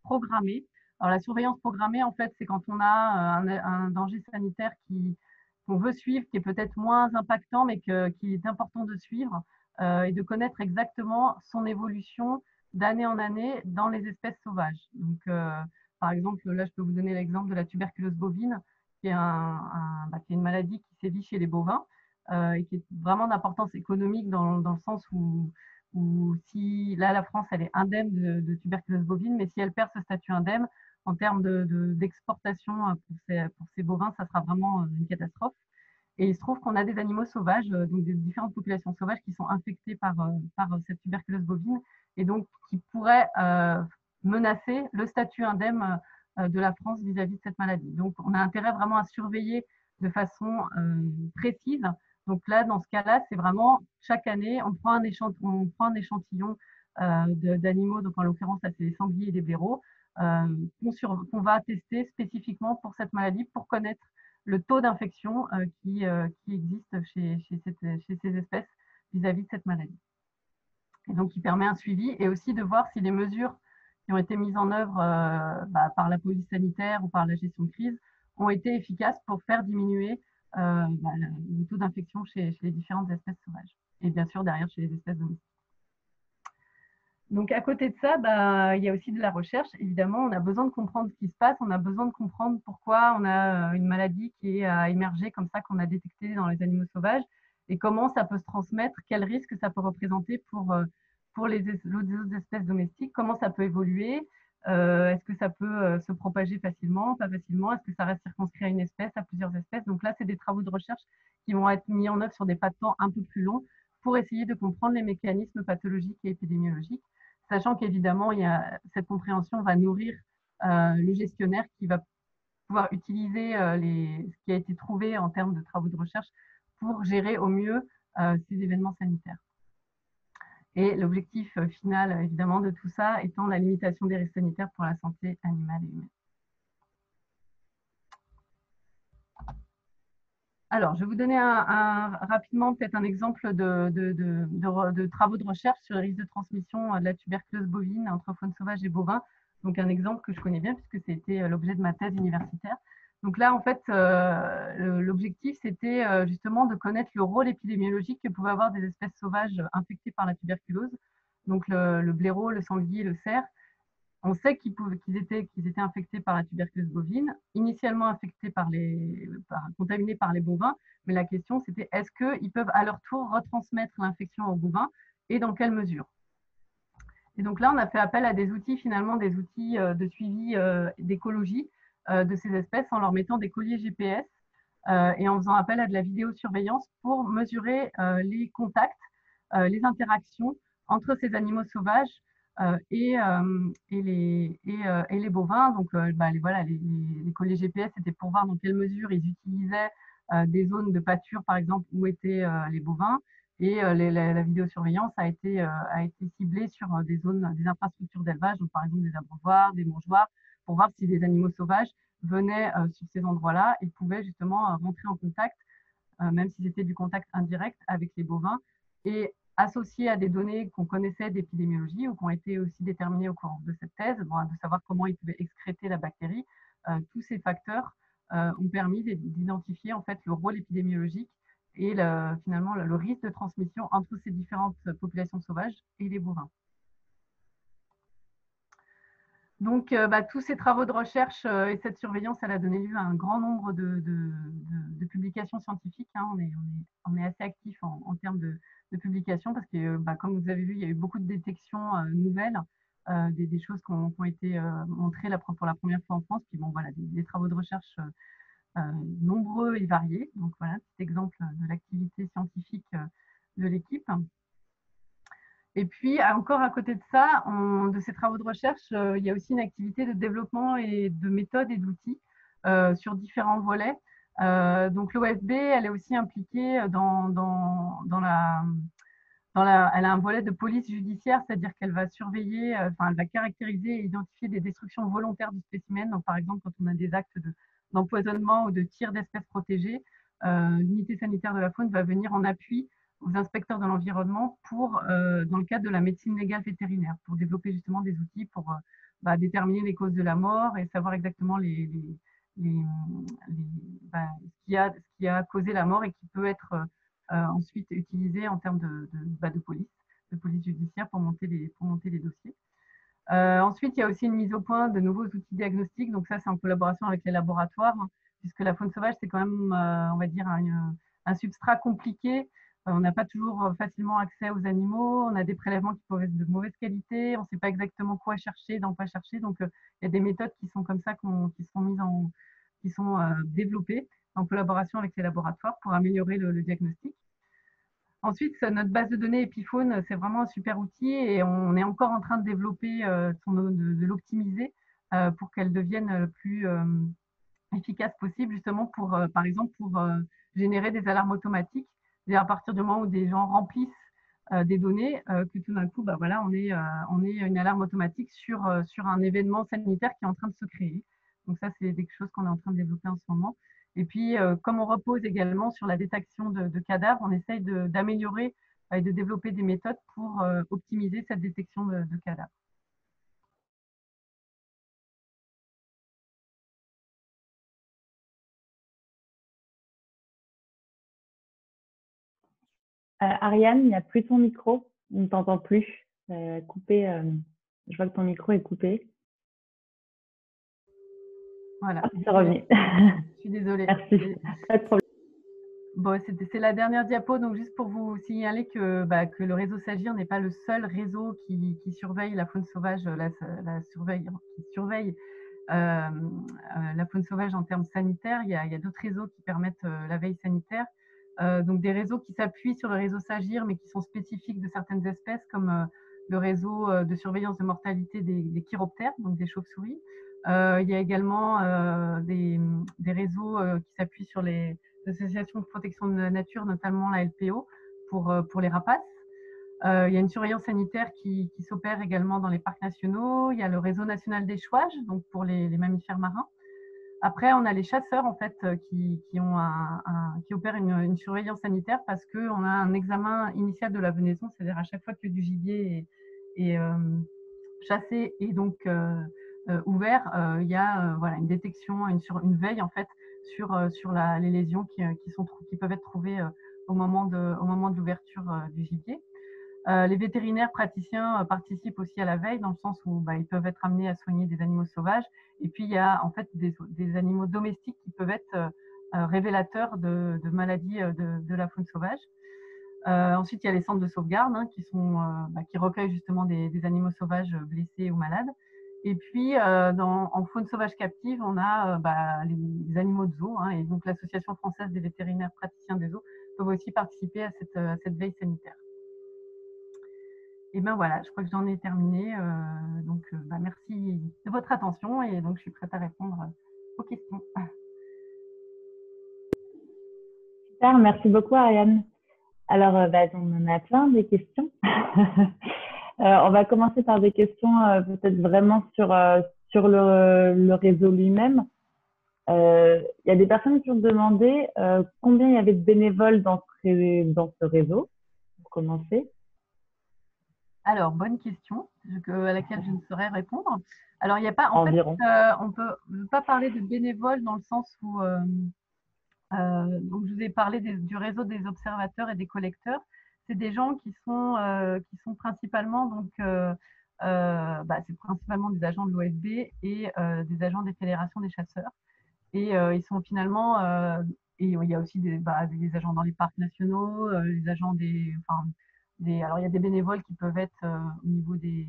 programmée. Alors, la surveillance programmée, en fait, c'est quand on a euh, un, danger sanitaire qu'on veut suivre, qui est peut-être moins impactant, mais qui est important de suivre euh, et de connaître exactement son évolution d'année en année dans les espèces sauvages. Donc, euh, par exemple, là, je peux vous donner l'exemple de la tuberculose bovine, qui est, un, bah, une maladie qui sévit chez les bovins et qui est vraiment d'importance économique dans, le sens où si là la France elle est indemne de, tuberculose bovine, mais si elle perd ce statut indemne en termes d'exportation de, pour, ces, pour ces bovins, ça sera vraiment une catastrophe. Et il se trouve qu'on a des animaux sauvages, euh, donc des différentes populations sauvages qui sont infectées euh, par cette tuberculose bovine et donc qui pourraient euh, menacer le statut indemne de la France vis-à-vis -vis de cette maladie. Donc on a intérêt vraiment à surveiller de façon précise donc là, dans ce cas-là, c'est vraiment chaque année, on prend un échantillon, euh, d'animaux, donc en l'occurrence, c'est des sangliers et des blaireaux, euh, qu'on va tester spécifiquement pour cette maladie pour connaître le taux d'infection euh, qui, existe chez, ces espèces vis-à-vis de cette maladie. Et donc, qui permet un suivi et aussi de voir si les mesures qui ont été mises en œuvre bah, par la police sanitaire ou par la gestion de crise ont été efficaces pour faire diminuer euh, bah, le taux d'infection chez, les différentes espèces sauvages. Et bien sûr, derrière, chez les espèces domestiques. Donc, à côté de ça, bah, il y a aussi de la recherche. Évidemment, on a besoin de comprendre ce qui se passe, on a besoin de comprendre pourquoi on a euh, une maladie qui a émergé comme ça, qu'on a détecté dans les animaux sauvages, et comment ça peut se transmettre, quel risque ça peut représenter pour, euh, pour les, autres espèces domestiques, comment ça peut évoluer, euh, est-ce que ça peut euh, se propager facilement, pas facilement Est-ce que ça reste circonscrit à une espèce, à plusieurs espèces. Donc là, c'est des travaux de recherche qui vont être mis en œuvre sur des pas de temps un peu plus longs pour essayer de comprendre les mécanismes pathologiques et épidémiologiques, sachant qu'évidemment, cette compréhension va nourrir le gestionnaire qui va pouvoir utiliser ce qui a été trouvé en termes de travaux de recherche pour gérer au mieux ces événements sanitaires. Et l'objectif euh, final, euh, évidemment, de tout ça étant la limitation des risques sanitaires pour la santé animale et humaine. Alors, je vais vous donner rapidement peut-être un exemple de, de, travaux de recherche sur les risques de transmission de la tuberculose bovine entre faune sauvage et bovin. Donc, un exemple que je connais bien puisque c'était euh, l'objet de ma thèse universitaire. Donc là, en fait, euh, l'objectif, c'était euh, justement de connaître le rôle épidémiologique que pouvaient avoir des espèces sauvages infectées par la tuberculose, donc le, blaireau, le sanglier, le cerf. On sait qu'ils étaient, infectés par la tuberculose bovine, initialement infectés par les, contaminés par les bovins, mais la question c'était est-ce qu'ils peuvent à leur tour retransmettre l'infection aux bovins et dans quelle mesure? Et donc là, on a fait appel à des outils, finalement, des outils euh, de suivi d'écologie de ces espèces en leur mettant des colliers GPS euh, et en faisant appel à de la vidéosurveillance pour mesurer euh, les contacts, les interactions entre ces animaux sauvages et, les, bovins. Donc, bah, les, voilà, les, colliers GPS, c'était pour voir dans quelle mesure ils utilisaient des zones de pâture, par exemple, où étaient les bovins. Et la, vidéosurveillance a été, a été ciblée sur des zones, des infrastructures d'élevage, donc par exemple des abreuvoirs, des mangeoires, pour voir si des animaux sauvages venaient euh, sur ces endroits-là et pouvaient justement euh, rentrer en contact, euh, même si c'était du contact indirect avec les bovins, et associés à des données qu'on connaissait d'épidémiologie ou qui ont été aussi déterminées au cours de cette thèse, de savoir comment ils pouvaient excréter la bactérie, tous ces facteurs ont permis d'identifier en fait le rôle épidémiologique et finalement le risque de transmission entre ces différentes populations sauvages et les bovins. Donc, euh, bah, tous ces travaux de recherche euh, et cette surveillance, elle a donné lieu à un grand nombre de, de, publications scientifiques. Hein. On, est, on, est, assez actif en, termes de, publications parce que, bah, comme vous avez vu, il y a eu beaucoup de détections nouvelles, des, choses qui ont, été montrées pour la première fois en France. Puis bon, voilà, des, travaux de recherche nombreux et variés. Donc voilà, petit exemple de l'activité scientifique de l'équipe. Et puis, encore à côté de ça, de ces travaux de recherche, euh, il y a aussi une activité de développement et de méthodes et d'outils euh, sur différents volets. Euh, donc, l'OFB, elle est aussi impliquée dans, dans la, elle a un volet de police judiciaire, c'est-à-dire qu'elle va surveiller, enfin, elle va caractériser et identifier des destructions volontaires du spécimen. Donc, par exemple, quand on a des actes d'empoisonnement ou de tir d'espèces protégées, l'unité sanitaire de la faune va venir en appui aux inspecteurs de l'environnement pour, euh, dans le cadre de la médecine légale vétérinaire, pour développer justement des outils pour euh, bah, déterminer les causes de la mort et savoir exactement bah, ce, qui a, causé la mort et qui peut être euh, ensuite utilisé en termes bah, de, police, de police judiciaire pour monter les, dossiers. ensuite, il y a aussi une mise au point de nouveaux outils diagnostiques. Donc ça, c'est en collaboration avec les laboratoires, hein, puisque la faune sauvage, c'est quand même, on va dire, un, substrat compliqué on n'a pas toujours euh, facilement accès aux animaux, on a des prélèvements qui peuvent être de mauvaise qualité, on ne sait pas exactement quoi chercher, dans quoi chercher. Donc, euh, il y a des méthodes qui sont comme ça, qui sont mises en, qui sont développées en collaboration avec les laboratoires pour améliorer le, diagnostic. Ensuite, notre base de données Epiphone, c'est vraiment un super outil et on est encore en train de développer, de, l'optimiser pour qu'elle devienne le plus efficace possible, justement pour, par exemple, pour générer des alarmes automatiques c'est à partir du moment où des gens remplissent euh, des données euh, que tout d'un coup, bah, voilà, on est, euh, on est une alarme automatique sur, sur un événement sanitaire qui est en train de se créer. Donc ça, c'est quelque chose qu'on est en train de développer en ce moment. Et puis, comme on repose également sur la détection de, cadavres, on essaye d'améliorer et de développer des méthodes pour optimiser cette détection de cadavres. Ariane, il n'y a plus ton micro. On ne t'entend plus. Euh, coupé, euh, je vois que ton micro est coupé. Voilà. Ah, c'est revenu. Je suis désolée. Merci. Pas de problème. Bon, c'est la dernière diapo, donc juste pour vous signaler que, bah, que le réseau Sagir n'est pas le seul réseau qui, surveille la faune sauvage, la, surveille, qui surveille la faune sauvage en termes sanitaires. Il y a, a d'autres réseaux qui permettent la veille sanitaire. Euh, donc des réseaux qui s'appuient sur le réseau SAGIR, mais qui sont spécifiques de certaines espèces, comme euh, le réseau euh, de surveillance de mortalité des, chiroptères, donc des chauves-souris. il y a également des, réseaux qui s'appuient sur les associations de protection de la nature, notamment la LPO, pour, pour les rapaces. il y a une surveillance sanitaire qui, s'opère également dans les parcs nationaux. Il y a le réseau national d'échouage, donc pour les mammifères marins. Après, on a les chasseurs en fait euh, qui, ont un, qui opèrent une, surveillance sanitaire parce qu'on a un examen initial de la venaison, c'est-à-dire à chaque fois que du gibier est, euh, chassé et donc euh, ouvert, il y a voilà une détection, une, sur, une veille en fait sur, sur les lésions qui, sont, qui peuvent être trouvées au moment de, au moment de l'ouverture du gibier. Euh, les vétérinaires praticiens euh, participent aussi à la veille dans le sens où bah, ils peuvent être amenés à soigner des animaux sauvages. Et puis il y a en fait des, animaux domestiques qui peuvent être euh, révélateurs de, maladies de, la faune sauvage. ensuite, il y a les centres de sauvegarde hein, bah, qui recueillent justement des, animaux sauvages blessés ou malades. Et puis, en faune sauvage captive, on a bah, les, animaux de zoo. Hein, et donc, l'Association française des vétérinaires praticiens des zoos peuvent aussi participer à cette veille sanitaire. Et ben voilà, je crois que j'en ai terminé. Euh, donc, euh, bah, merci de votre attention et donc je suis prête à répondre aux questions. Super, merci beaucoup Ariane. Alors, euh, bah, on en a plein des questions. on va commencer par des questions peut-être vraiment sur, sur le, réseau lui-même. Il y a des personnes qui ont demandé combien il y avait de bénévoles dans dans ce réseau, pour commencer. Alors, bonne question à laquelle je ne saurais répondre. Alors, il n'y a pas, en fait, euh, on peut pas parler de bénévoles dans le sens où, euh, euh, donc je vous ai parlé du réseau des observateurs et des collecteurs. C'est des gens qui sont, qui sont principalement, donc, bah, c'est principalement des agents de l'OFB et des agents des fédérations des chasseurs. Et ils sont finalement il y a aussi des, bah, des, agents dans les parcs nationaux, les agents des, enfin, des, alors il y a des bénévoles qui peuvent être au niveau des,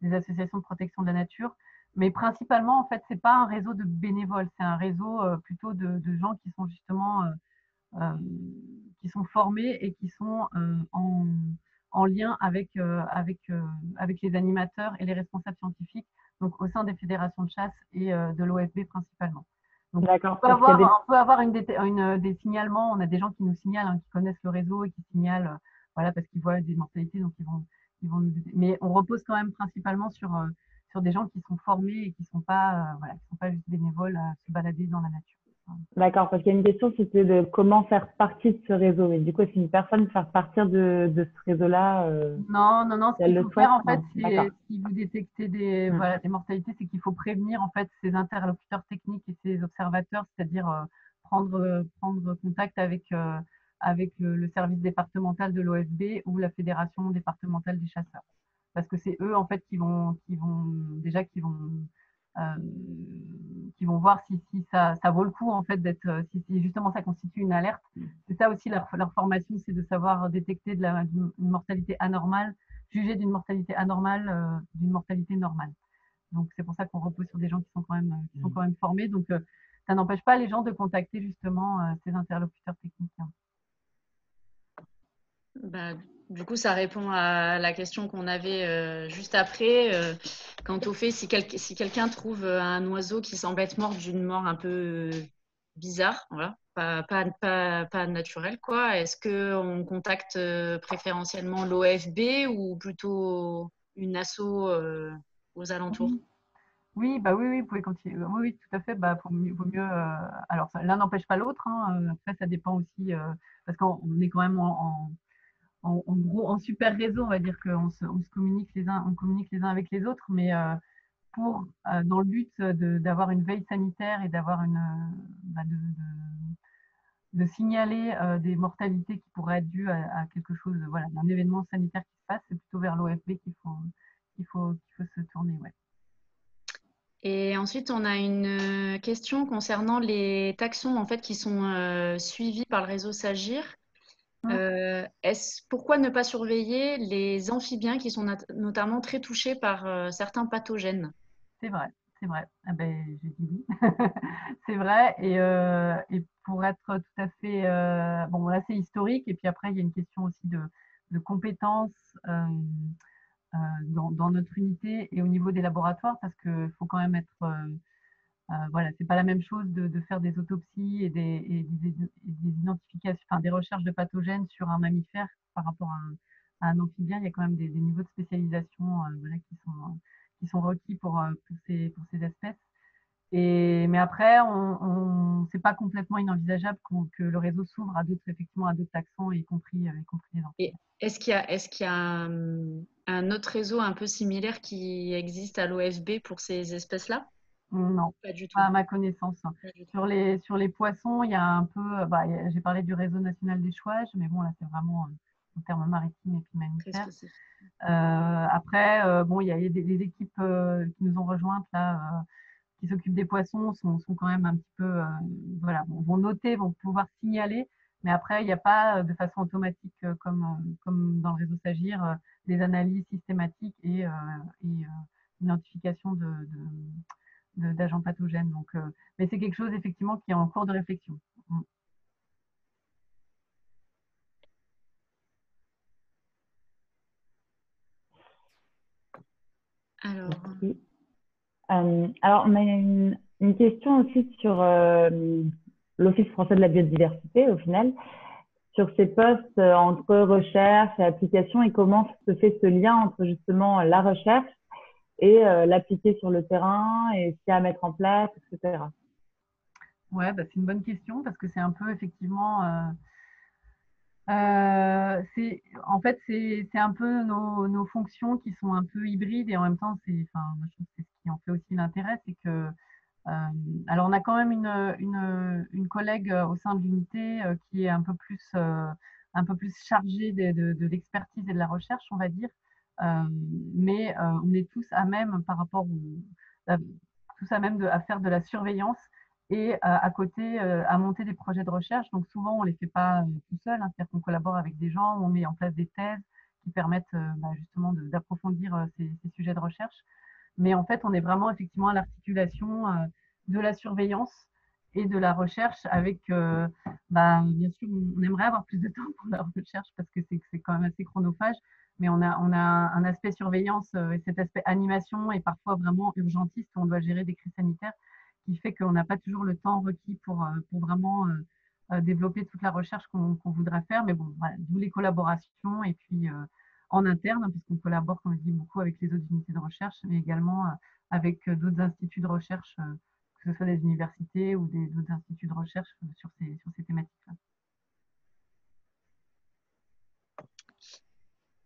des associations de protection de la nature. Mais principalement, en fait, c'est pas un réseau de bénévoles, c'est un réseau plutôt de, de, gens qui sont justement euh, qui sont formés et qui sont en, en, lien avec, avec, avec les animateurs et les responsables scientifiques, donc au sein des fédérations de chasse et de l'OFB principalement. Donc, on peut avoir, on peut avoir une, une, des signalements, on a des gens qui nous signalent, hein, qui connaissent le réseau et qui signalent, voilà, parce qu'ils voient des mortalités, donc ils vont, ils vont nous aider. Mais on repose quand même principalement sur, sur des gens qui sont formés et qui ne sont, pas, voilà, qui sont pas juste bénévoles à se balader dans la nature. D'accord, parce qu'il y a une question, c'était de comment faire partie de ce réseau. Et du coup, si une personne faire partir de, de ce réseau-là. Euh, non, non, non. Ce qu'il faut faire, en fait, si vous détectez des, hmm. voilà, des mortalités, c'est qu'il faut prévenir en fait ces interlocuteurs techniques et ces observateurs, c'est-à-dire euh, prendre, prendre contact avec, euh, avec le, service départemental de l'OFB ou la fédération départementale des chasseurs. Parce que c'est eux, en fait, qui vont, qui vont déjà qui vont euh, qui vont voir si, si ça, ça, vaut le coup en fait d'être, euh, si, si, justement ça constitue une alerte. Mm. C'est ça aussi leur, leur formation, c'est de savoir détecter de la, une mortalité anormale, juger d'une mortalité anormale euh, d'une mortalité normale. Donc c'est pour ça qu'on repose sur des gens qui sont quand même, qui sont mm. quand même formés. Donc ça n'empêche pas les gens de contacter justement ces interlocuteurs techniques. Hein. Bah, du coup, ça répond à la question qu'on avait euh, juste après. Euh, quant au fait, si, si quelqu'un trouve euh, un oiseau qui semble être mort d'une mort un peu bizarre, voilà, pas, pas, naturelle, quoi, est-ce qu'on contacte préférentiellement l'OFB ou plutôt une asso aux alentours? Oui. bah oui, oui, vous pouvez continuer. Oui, oui, tout à fait. Bah, vaut mieux. alors, l'un n'empêche pas l'autre. Hein, après, ça dépend aussi parce qu'on est quand même en, gros, en super réseau, on va dire qu'on se, communique les uns, on communique les uns avec les autres, mais euh, pour, euh, dans le but d'avoir une veille sanitaire et d'avoir une, euh, bah de, signaler des mortalités qui pourraient être dues à, quelque chose, voilà, d'un événement sanitaire qui se passe, c'est plutôt vers l'OFB qu'il faut, qu'il faut, qu'il faut se tourner, ouais. Et ensuite, on a une question concernant les taxons en fait qui sont suivis par le réseau Sagir. Mmh. Euh, pourquoi ne pas surveiller les amphibiens qui sont notamment très touchés par euh, certains pathogènes? C'est vrai, c'est vrai. Ah ben, j'ai dit oui. c'est vrai. Euh, et, pour être tout à fait. bon, là, c'est historique. Et puis après, il y a une question aussi de, compétences dans, dans, notre unité et au niveau des laboratoires parce qu'il faut quand même être voilà, c'est pas la même chose de, faire des autopsies et des, identifications, enfin des recherches de pathogènes sur un mammifère par rapport à un, amphibien. Il y a quand même des, niveaux de spécialisation euh, qui sont qui sont requis pour, euh, pour, ces, pour ces espèces. Et, mais après, on, c'est pas complètement inenvisageable que le réseau s'ouvre à d'autres, effectivement, à d'autres taxons, y compris, y compris les amphibiens. Est-ce qu'il y a, est-ce qu'il y a un, un, autre réseau un peu similaire qui existe à l'OFB pour ces espèces-là? Non, pas du tout. à ma connaissance. Sur les, sur les poissons, il y a un peu, bah, j'ai parlé du réseau national des chouages, mais bon, là, c'est vraiment euh, en termes maritimes et puis mammifères. Euh, après, euh, bon, il y a des, équipes qui nous ont rejointes là, qui s'occupent des poissons, sont, sont, quand même un petit peu, voilà, vont noter, vont pouvoir signaler, mais après, il n'y a pas de façon automatique comme, comme dans le réseau Sagir, des analyses systématiques et, et identification de, de d'agents pathogènes. Donc, euh, mais c'est quelque chose effectivement qui est en cours de réflexion. Mm. Alors, euh, alors on a une, question aussi sur euh, l'Office français de la biodiversité au final, sur ces postes entre recherche et application et comment se fait ce lien entre justement la recherche et euh, l'appliquer sur le terrain et ce qu'il y a à mettre en place, etc. Ouais, bah, c'est une bonne question parce que c'est un peu effectivement. Euh, euh, en fait c'est un peu nos, fonctions qui sont un peu hybrides et en même temps c'est enfin ce qui en fait aussi l'intérêt c'est que alors on a quand même une, une, collègue au sein de l'unité qui est un peu plus un peu plus chargée de, de, l'expertise et de la recherche on va dire mais euh, on est tous à même par rapport tous à même de, à faire de la surveillance et à côté à monter des projets de recherche. Donc souvent, on les fait pas tout seul, hein, c'est-à-dire qu'on collabore avec des gens, on met en place des thèses qui permettent bah, justement d'approfondir ces, ces, sujets de recherche. Mais en fait, on est vraiment effectivement à l'articulation de la surveillance et de la recherche avec, bah, bien sûr, on aimerait avoir plus de temps pour la recherche parce que c'est quand même assez chronophage, mais on a, on a un aspect surveillance et cet aspect animation et parfois vraiment urgentiste où on doit gérer des crises sanitaires qui fait qu'on n'a pas toujours le temps requis pour, pour vraiment développer toute la recherche qu'on voudrait faire. Mais bon, voilà, d'où les collaborations et puis en interne, hein, puisqu'on collabore, comme je dis, beaucoup avec les autres unités de recherche, mais également avec d'autres instituts de recherche que ce soit des universités ou d'autres instituts de recherche sur ces, sur ces thématiques-là.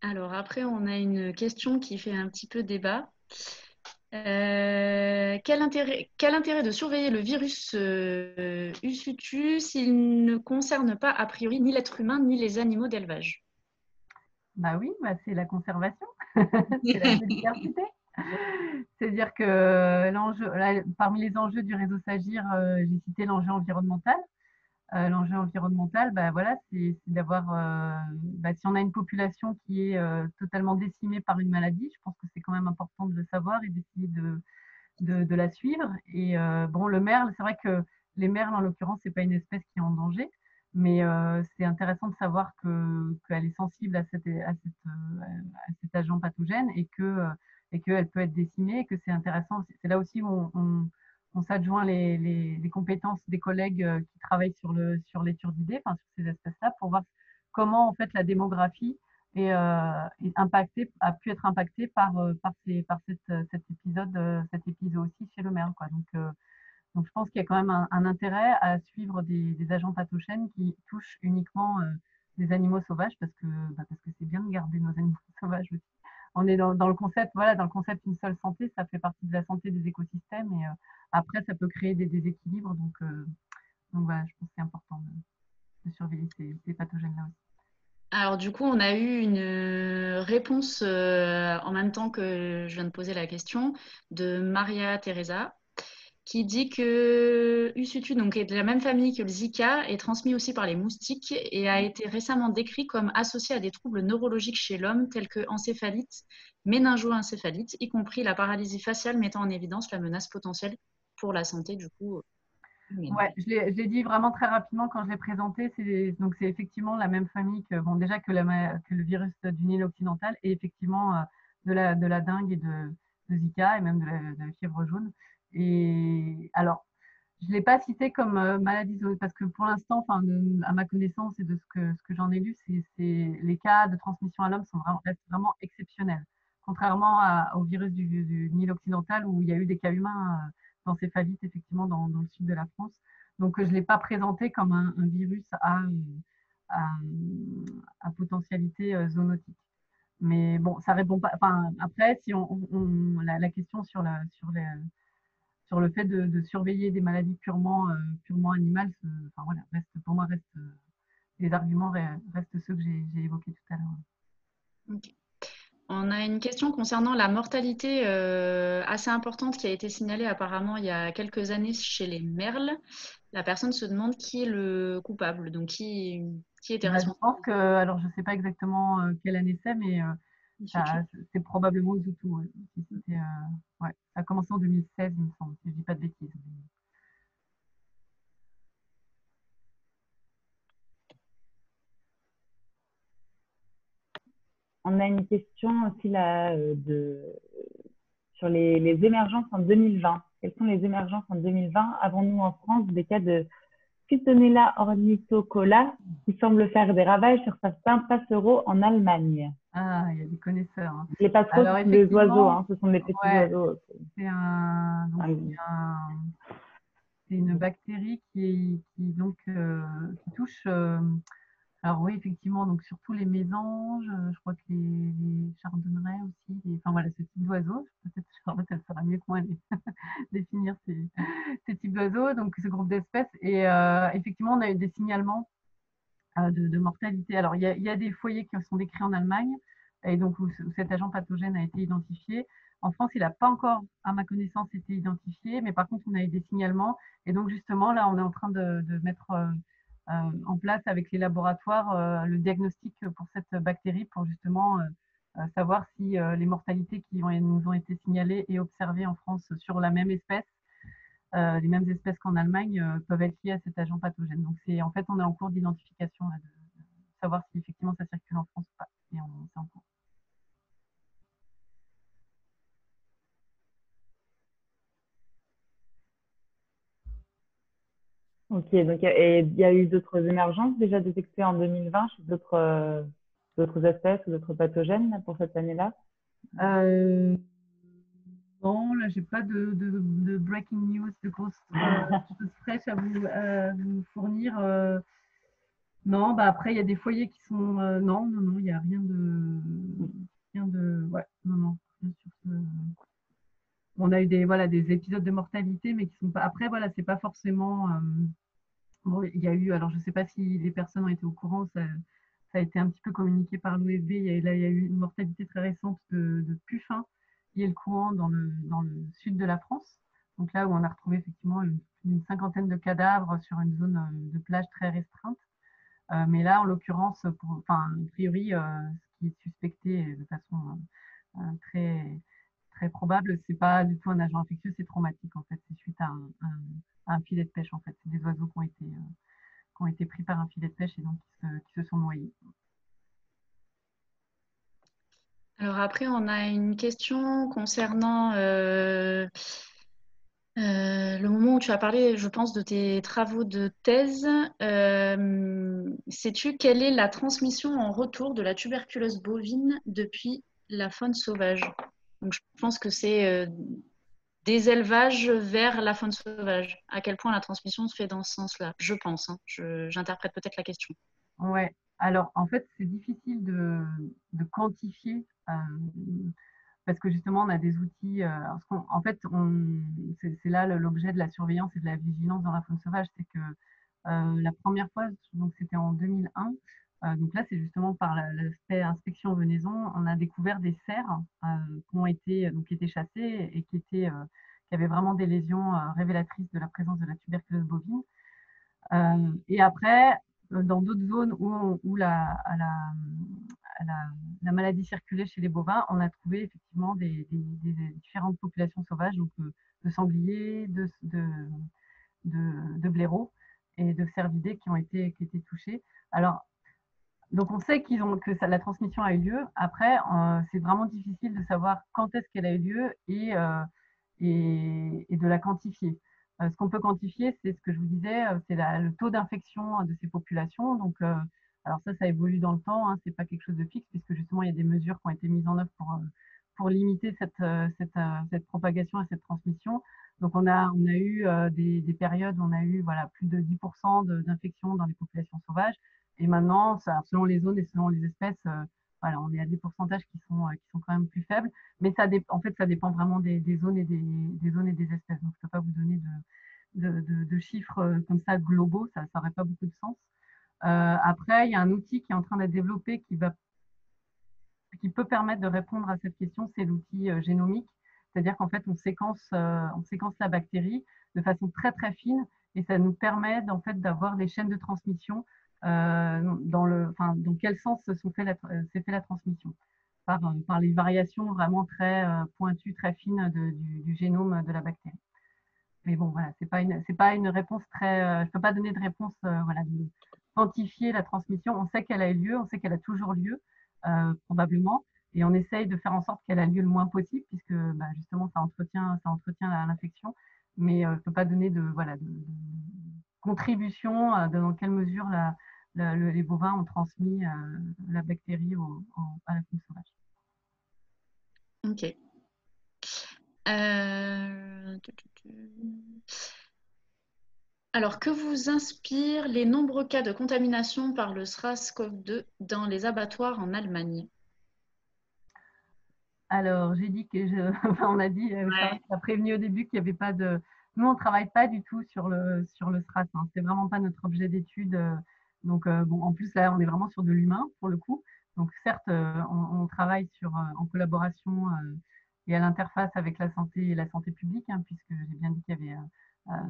Alors après, on a une question qui fait un petit peu débat. Euh, quel, intérêt, de surveiller le virus euh, Usutu s'il ne concerne pas a priori ni l'être humain ni les animaux d'élevage? Bah oui, bah c'est la conservation, c'est la biodiversité. C'est-à-dire que l'enjeu, parmi les enjeux du réseau Sagir, euh, j'ai cité l'enjeu environnemental. Euh, l'enjeu environnemental, bah, voilà, c'est d'avoir, euh, bah, si on a une population qui est totalement décimée par une maladie, je pense que c'est quand même important de le savoir et d'essayer de, de, la suivre. Et bon, le merle, c'est vrai que les merles, en l'occurrence, c'est pas une espèce qui est en danger, mais c'est intéressant de savoir qu'elle est sensible à, cette, à, cet agent pathogène et que et qu'elle peut être décimée et que c'est intéressant. C'est là aussi où on, s'adjoint les, compétences des collègues euh, qui travaillent sur le sur l'étude d'idées, sur ces espèces-là, pour voir comment en fait la démographie est, euh, impactée, a pu être impactée par euh, cet épisode aussi chez le maire. Donc je pense qu'il y a quand même un, intérêt à suivre des, des, agents pathogènes qui touchent uniquement des animaux sauvages parce que bah, parce que c'est bien de garder nos animaux sauvages aussi on est dans, le concept, voilà, dans le concept une seule santé, ça fait partie de la santé des écosystèmes et euh, après ça peut créer des déséquilibres. Donc, euh, donc voilà, je pense que c'est important de, surveiller ces, pathogènes-là aussi. Alors du coup, on a eu une euh, réponse en même temps que je viens de poser la question de Maria Teresa qui dit que Usutu, donc est de la même famille que le Zika, est transmis aussi par les moustiques et a été récemment décrit comme associé à des troubles neurologiques chez l'homme tels que encéphalite, méningo-encéphalite, y compris la paralysie faciale mettant en évidence la menace potentielle pour la santé du coup. Ouais, je l'ai dit vraiment très rapidement quand je l'ai présenté. C'est effectivement la même famille que bon déjà que, que le virus du Nil occidental et effectivement euh, de la de la dengue et de Zika et même de la fièvre jaune. Et alors, je ne l'ai pas cité comme euh, maladie parce que pour l'instant, à ma connaissance et de ce que, j'en ai lu, c'est les cas de transmission à l'homme sont vraiment, vraiment exceptionnels. Contrairement au virus du, Nil occidental où il y a eu des cas humains euh, d'encéphalite effectivement dans, le sud de la France. Donc, je ne l'ai pas présenté comme un, virus à, potentialité euh, zoonotique. Mais bon, ça répond pas. Enfin, après, si on, la, question sur les sur le fait de, surveiller des maladies purement, euh, purement animales, enfin, voilà, reste, pour moi, reste, euh, les arguments restent ceux que j'ai évoqués tout à l'heure. On a une question concernant la mortalité euh, assez importante qui a été signalée apparemment il y a quelques années chez les merles. La personne se demande qui est le coupable, donc qui, qui était responsable. Bah, je pense que, alors je ne sais pas exactement quelle année c'est, mais c'est probablement Zoutou. Ouais. Euh, ouais. Ça a commencé en 2016, il me semble, si je ne dis pas de bêtises. On a une question aussi là euh, de, sur les, les, émergences en 2020. Quelles sont les émergences en 2020 Avons-nous en France des cas de Cytonella ornithocola qui semble faire des ravages sur certains passereaux en Allemagne ah, il y a des connaisseurs. Hein. Les passereaux, les oiseaux, hein, ce sont des petits oiseaux. C'est un, ah une bactérie qui, qui donc euh, qui touche. Euh, alors oui, effectivement, donc surtout les mésanges, euh, je crois que les, les chardonnerets aussi, enfin voilà, ce type d'oiseaux. Peut-être Charlotte, elle sera mieux que moi définir ces, types d'oiseaux, donc ce groupe d'espèces. Et effectivement, on a eu des signalements de, mortalité. Alors, il y, a, des foyers qui sont décrits en Allemagne et donc où, cet agent pathogène a été identifié. En France, il n'a pas encore, à ma connaissance, été identifié, mais par contre, on a eu des signalements. Et donc, justement, là, on est en train de, mettre en place avec les laboratoires le diagnostic pour cette bactérie pour justement savoir si les mortalités qui nous ont été signalées et observées en France sur la même espèce euh, les mêmes espèces qu'en Allemagne euh, peuvent être liées à cet agent pathogène. Donc, c'est en fait, on est en cours d'identification de, savoir si effectivement ça circule en France ou pas. Et on, en cours. Ok, donc il y a eu d'autres émergences déjà détectées en 2020 chez d'autres euh, espèces ou d'autres pathogènes pour cette année-là? Non, là, j'ai pas de, de, breaking news, de grosses euh, choses fraîches à vous, vous fournir. Euh. non, bah après, il y a des foyers qui sont. Euh, non, non, non, il n'y a rien de. Rien de. Ouais, non, non. On a eu des, voilà, des épisodes de mortalité, mais qui sont pas. Après, voilà, c'est pas forcément. Bon, il y a eu. Alors, je ne sais pas si les personnes ont été au courant, ça, a été un petit peu communiqué par l'OFB. Là, il y a eu une mortalité très récente de, de puffins le courant dans le, sud de la France. Donc là où on a retrouvé effectivement une, cinquantaine de cadavres sur une zone euh, de plage très restreinte. Euh, mais là, en l'occurrence, enfin, a priori, euh, ce qui est suspecté de façon très, très probable, c'est pas du tout un agent infectieux, c'est traumatique en fait. C'est suite à un, filet de pêche en fait. C'est des oiseaux qui ont été, qui ont été pris par un filet de pêche et donc qui se sont noyés. Alors après, on a une question concernant euh, euh, le moment où tu as parlé, je pense, de tes travaux de thèse. Euh, sais-tu quelle est la transmission en retour de la tuberculose bovine depuis la faune sauvage? Donc, je pense que c'est des élevages vers la faune sauvage. À quel point la transmission se fait dans ce sens-là? Je pense. Hein. J'interprète peut-être la question. Ouais. Alors, en fait, c'est difficile de, quantifier euh, parce que justement, on a des outils. Euh, en fait, c'est là l'objet de la surveillance et de la vigilance dans la faune sauvage, c'est que euh, la première fois, donc c'était en 2001. Donc là, c'est justement par l'aspect inspection venaison, on a découvert des cerfs qui ont été donc qui étaient chassés et qui étaient qui avaient vraiment des lésions révélatrices de la présence de la tuberculose bovine. et après, dans d'autres zones où, où la, la, maladie circulait chez les bovins, on a trouvé effectivement des, différentes populations sauvages, donc euh, de sangliers, de, de, de, blaireaux et de cervidés qui ont été, qui étaient touchés. Alors, donc on sait qu'ils ont, que la transmission a eu lieu. Après, euh, c'est vraiment difficile de savoir quand est-ce qu'elle a eu lieu et, euh, et, de la quantifier. Euh, ce qu'on peut quantifier, c'est ce que je vous disais, c'est le taux d'infection de ces populations. Donc, alors ça, ça évolue dans le temps, hein, ce n'est pas quelque chose de fixe, puisque justement, il y a des mesures qui ont été mises en œuvre pour, pour limiter cette, cette, propagation et cette transmission. Donc, on a, on a eu des, des, périodes où on a eu voilà, plus de 10% d'infections dans les populations sauvages. Et maintenant, selon les zones et selon les espèces, voilà, on est à des pourcentages qui sont, qui sont quand même plus faibles. Mais ça en fait, ça dépend vraiment des, zones et des, zones et des espèces. Donc, je ne peux pas vous donner de, de, chiffres comme ça globaux, ça n'aurait pas beaucoup de sens. Euh, après, il y a un outil qui est en train d'être développé qui, va, qui peut permettre de répondre à cette question, c'est l'outil euh, génomique. C'est-à-dire qu'en fait, on séquence, euh, on séquence la bactérie de façon très très fine et ça nous permet en fait, d'avoir des chaînes de transmission enfin, dans quel sens s'est fait, la transmission? Par, par, les variations vraiment très pointues, très fines du, génome de la bactérie. Mais bon, voilà, c'est pas pas une réponse très, je peux pas donner de réponse, voilà, de, quantifier la transmission. On sait qu'elle a eu lieu, on sait qu'elle a toujours lieu, euh, probablement, et on essaye de faire en sorte qu'elle a lieu le moins possible, puisque bah, justement, ça entretient, l'infection. Mais euh, je ne peux pas donner de, de, contribution euh, dans quelle mesure les bovins ont transmis la bactérie à la faune sauvage. Ok. Alors, que vous inspirent les nombreux cas de contamination par le SRAS-CoV-2 dans les abattoirs en Allemagne? Alors, j'ai dit que je... on a dit, euh, ça a prévenu au début qu'il n'y avait pas de. Nous, on ne travaille pas du tout sur le, sur le SRAS. Hein. C'est vraiment pas notre objet d'étude. Euh. Donc, euh, bon, en plus, là, on est vraiment sur de l'humain pour le coup. Donc, certes, on, travaille sur, en collaboration et à l'interface avec la santé et la santé publique, hein, puisque j'ai bien dit qu'il y avait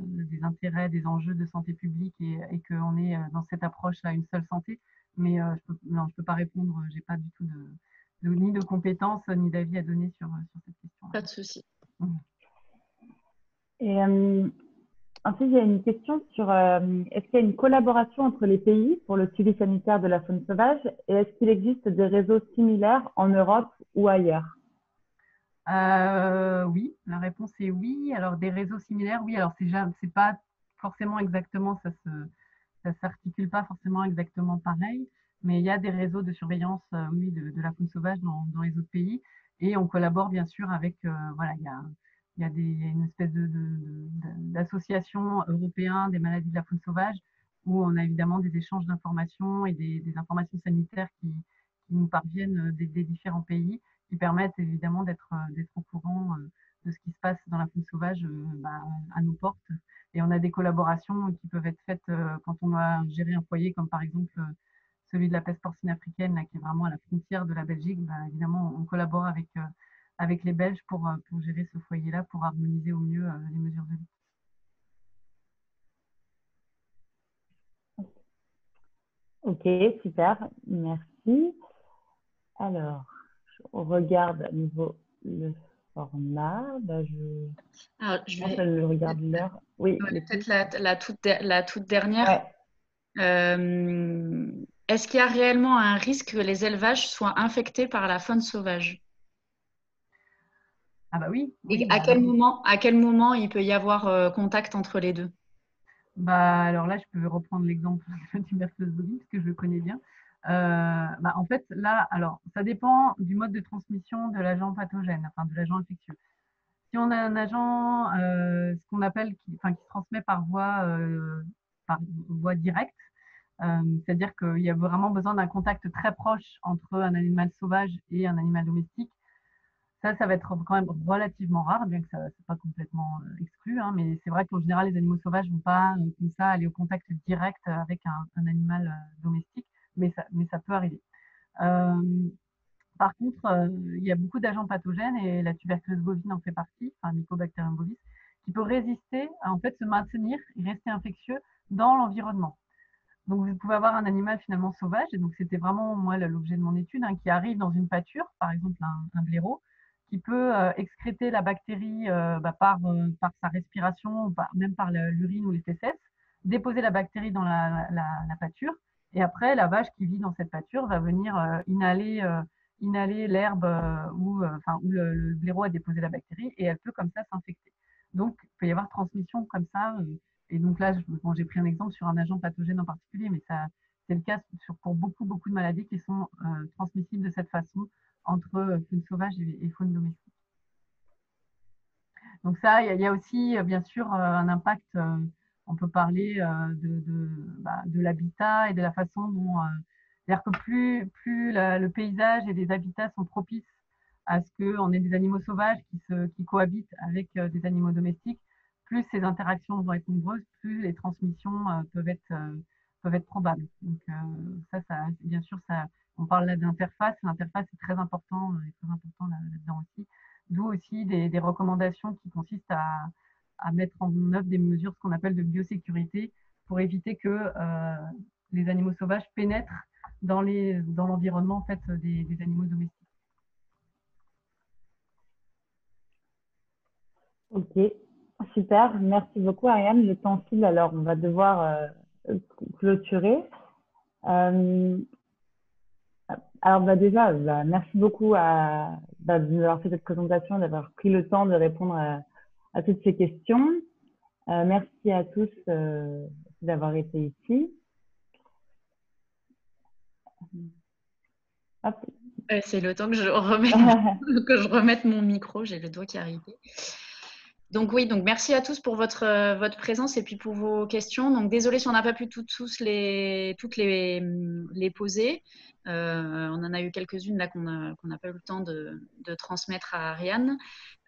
des intérêts, des enjeux de santé publique et, et qu'on est dans cette approche à une seule santé. Mais je peux, non, je peux pas répondre, j'ai pas du tout de, ni de compétences ni d'avis à donner sur, sur cette question. Pas de souci. Mmh. Et Ensuite, il y a une question sur euh, est-ce qu'il y a une collaboration entre les pays pour le suivi sanitaire de la faune sauvage et est-ce qu'il existe des réseaux similaires en Europe ou ailleurs? Euh, Oui, la réponse est oui. Alors, des réseaux similaires, oui. Alors, c'est pas forcément exactement, ça se, ça s'articule pas forcément exactement pareil, mais il y a des réseaux de surveillance, euh, de, la faune sauvage dans, dans, les autres pays et on collabore bien sûr avec, voilà, il y a il y a, une espèce d'association de, européenne des maladies de la faune sauvage où on a évidemment des échanges d'informations et des, informations sanitaires qui, nous parviennent des, différents pays, qui permettent évidemment d'être au courant euh, de ce qui se passe dans la faune sauvage euh, bah, à nos portes. Et on a des collaborations qui peuvent être faites euh, quand on doit gérer un foyer, comme par exemple celui de la peste porcine africaine, qui est vraiment à la frontière de la Belgique. Bah, évidemment, on collabore avec avec les Belges pour, euh, pour gérer ce foyer-là, pour harmoniser au mieux euh, les mesures de lutte. Ok, super, merci. Alors, on regarde à nouveau le format. Ben, je... je, regarde l'heure. Oui, peut-être la, la, toute, la toute dernière. Euh, est-ce qu'il y a réellement un risque que les élevages soient infectés par la faune sauvage? Ah bah oui. Et à, bah quel moment, à quel moment il peut y avoir euh, contact entre les deux? Bah, Alors là, je peux reprendre l'exemple du tuberculose bovine, parce que je le connais bien. Euh, bah, en fait, là, alors, ça dépend du mode de transmission de l'agent pathogène, enfin de l'agent infectieux. Si on a un agent, euh, ce qu'on appelle, qui, enfin, qui se transmet par voie, par voie directe, c'est-à-dire qu'il y a vraiment besoin d'un contact très proche entre un animal sauvage et un animal domestique, ça, ça va être quand même relativement rare, bien que ce n'est pas complètement euh, exclu. Hein, mais c'est vrai qu'en général, les animaux sauvages ne vont pas euh, comme ça aller au contact direct avec un, animal euh, domestique, mais ça, peut arriver. par contre, il y a beaucoup d'agents pathogènes et la tuberculose bovine en fait partie, enfin Mycobacterium bovis, qui peut résister à en fait se maintenir et rester infectieux dans l'environnement. Donc, vous pouvez avoir un animal finalement sauvage, et donc c'était vraiment moi l'objet de mon étude, hein, qui arrive dans une pâture, par exemple un blaireau, qui peut euh, excréter la bactérie euh, bah, par, euh, par sa respiration, même par l'urine ou les fesses, déposer la bactérie dans la, la, pâture, et après, la vache qui vit dans cette pâture va venir inhaler, inhaler l'herbe où, enfin, où le, blaireau a déposé la bactérie, et elle peut comme ça s'infecter. Donc, il peut y avoir transmission comme ça. et donc là, j'ai pris un exemple sur un agent pathogène en particulier, mais c'est le cas sur, pour beaucoup, beaucoup de maladies qui sont transmissibles de cette façon entre euh, faune sauvage et, faune domestique. Donc ça, il y, a aussi euh, bien sûr euh, un impact, on peut parler de, bah, de, l'habitat et de la façon dont, c'est-à-dire que plus, plus le paysage et les habitats sont propices à ce qu'on ait des animaux sauvages qui, qui cohabitent avec des animaux domestiques, plus ces interactions vont être nombreuses, plus les transmissions peuvent, être, peuvent être probables. Donc ça, ça, bien sûr, ça, on parle là d'interface. L'interface est très important, euh, très important là-dedans aussi. D'où aussi des, recommandations qui consistent à, mettre en œuvre des mesures, ce qu'on appelle de biosécurité, pour éviter que euh, les animaux sauvages pénètrent dans l'environnement des, animaux domestiques. Ok, super. Merci beaucoup, Ariane. Le temps file, alors on va devoir euh, clôturer. Alors bah, déjà, bah, merci beaucoup à, bah, de m'avoir fait cette présentation, d'avoir pris le temps de répondre à, toutes ces questions. Euh, merci à tous euh, d'avoir été ici. C'est le temps que je, remette, que je remette mon micro, j'ai le doigt qui est arrivé. Donc oui, donc merci à tous pour votre, euh, votre présence et puis pour vos questions. Donc désolé si on n'a pas pu tous les, toutes les, les poser. Euh, on en a eu quelques-unes là qu'on n'a pas eu le temps de, de transmettre à Ariane.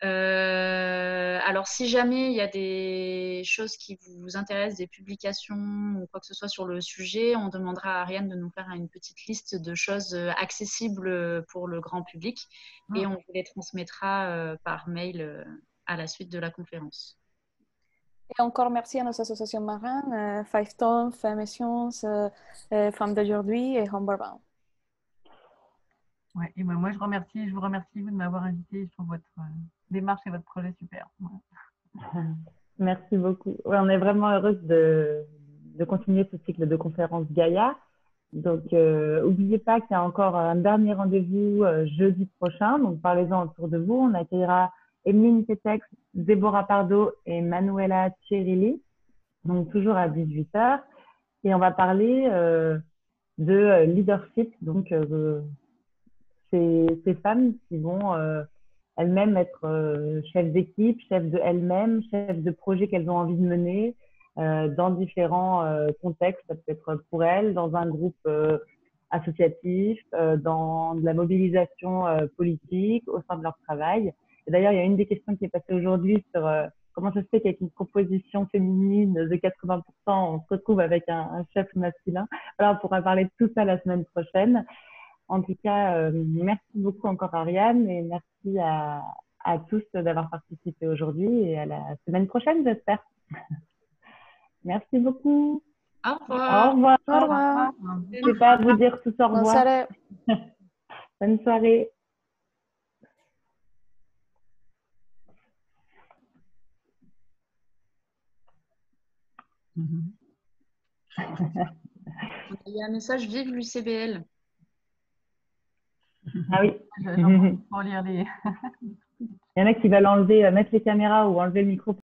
Euh, alors si jamais il y a des choses qui vous intéressent, des publications ou quoi que ce soit sur le sujet, on demandera à Ariane de nous faire une petite liste de choses accessibles pour le grand public et Ah. on vous les transmettra par mail à la suite de la conférence. Et encore merci à nos associations marines, euh, Five Tones, Femmes et Sciences, euh, euh, Femmes d'aujourd'hui et Homeward Bound. Ouais, et moi, moi, je remercie, je vous remercie vous de m'avoir invité. Je trouve votre euh, démarche et votre projet super. Ouais. Merci beaucoup. Ouais, on est vraiment heureuse de, de continuer ce cycle de conférences Gaïa. Donc, n'oubliez pas qu'il y a encore un dernier rendez-vous euh, jeudi prochain. Donc, parlez-en autour de vous. On accueillera Emeline Petex, Déborah Pardo et Manuela Cirilli. Donc, toujours à 18h. Et on va parler euh, de leadership. Donc, euh, ces, femmes qui vont euh, elles-mêmes être euh, chefs d'équipe, chefs de elles-mêmes, chefs de projets qu'elles ont envie de mener euh, dans différents contextes. Ça peut être pour elles, dans un groupe associatif, dans de la mobilisation politique, au sein de leur travail. Et d'ailleurs, il y a une des questions qui est passée aujourd'hui sur comment ça se fait qu'avec une composition féminine de 80%, on se retrouve avec un, un chef masculin? Alors, on pourra parler de tout ça la semaine prochaine. En tout cas, euh, merci beaucoup encore Ariane et merci à, à tous d'avoir participé aujourd'hui et à la semaine prochaine, j'espère. merci beaucoup. Au revoir. Au revoir. Au revoir. Je ne sais pas vous dire tous au revoir. Bonne soirée. Bonne soirée. Mm -hmm. Il y a un message Vive l'UCBL. Ah oui. Pour lire les. Il y en a qui veulent enlever, mettre les caméras ou enlever le micro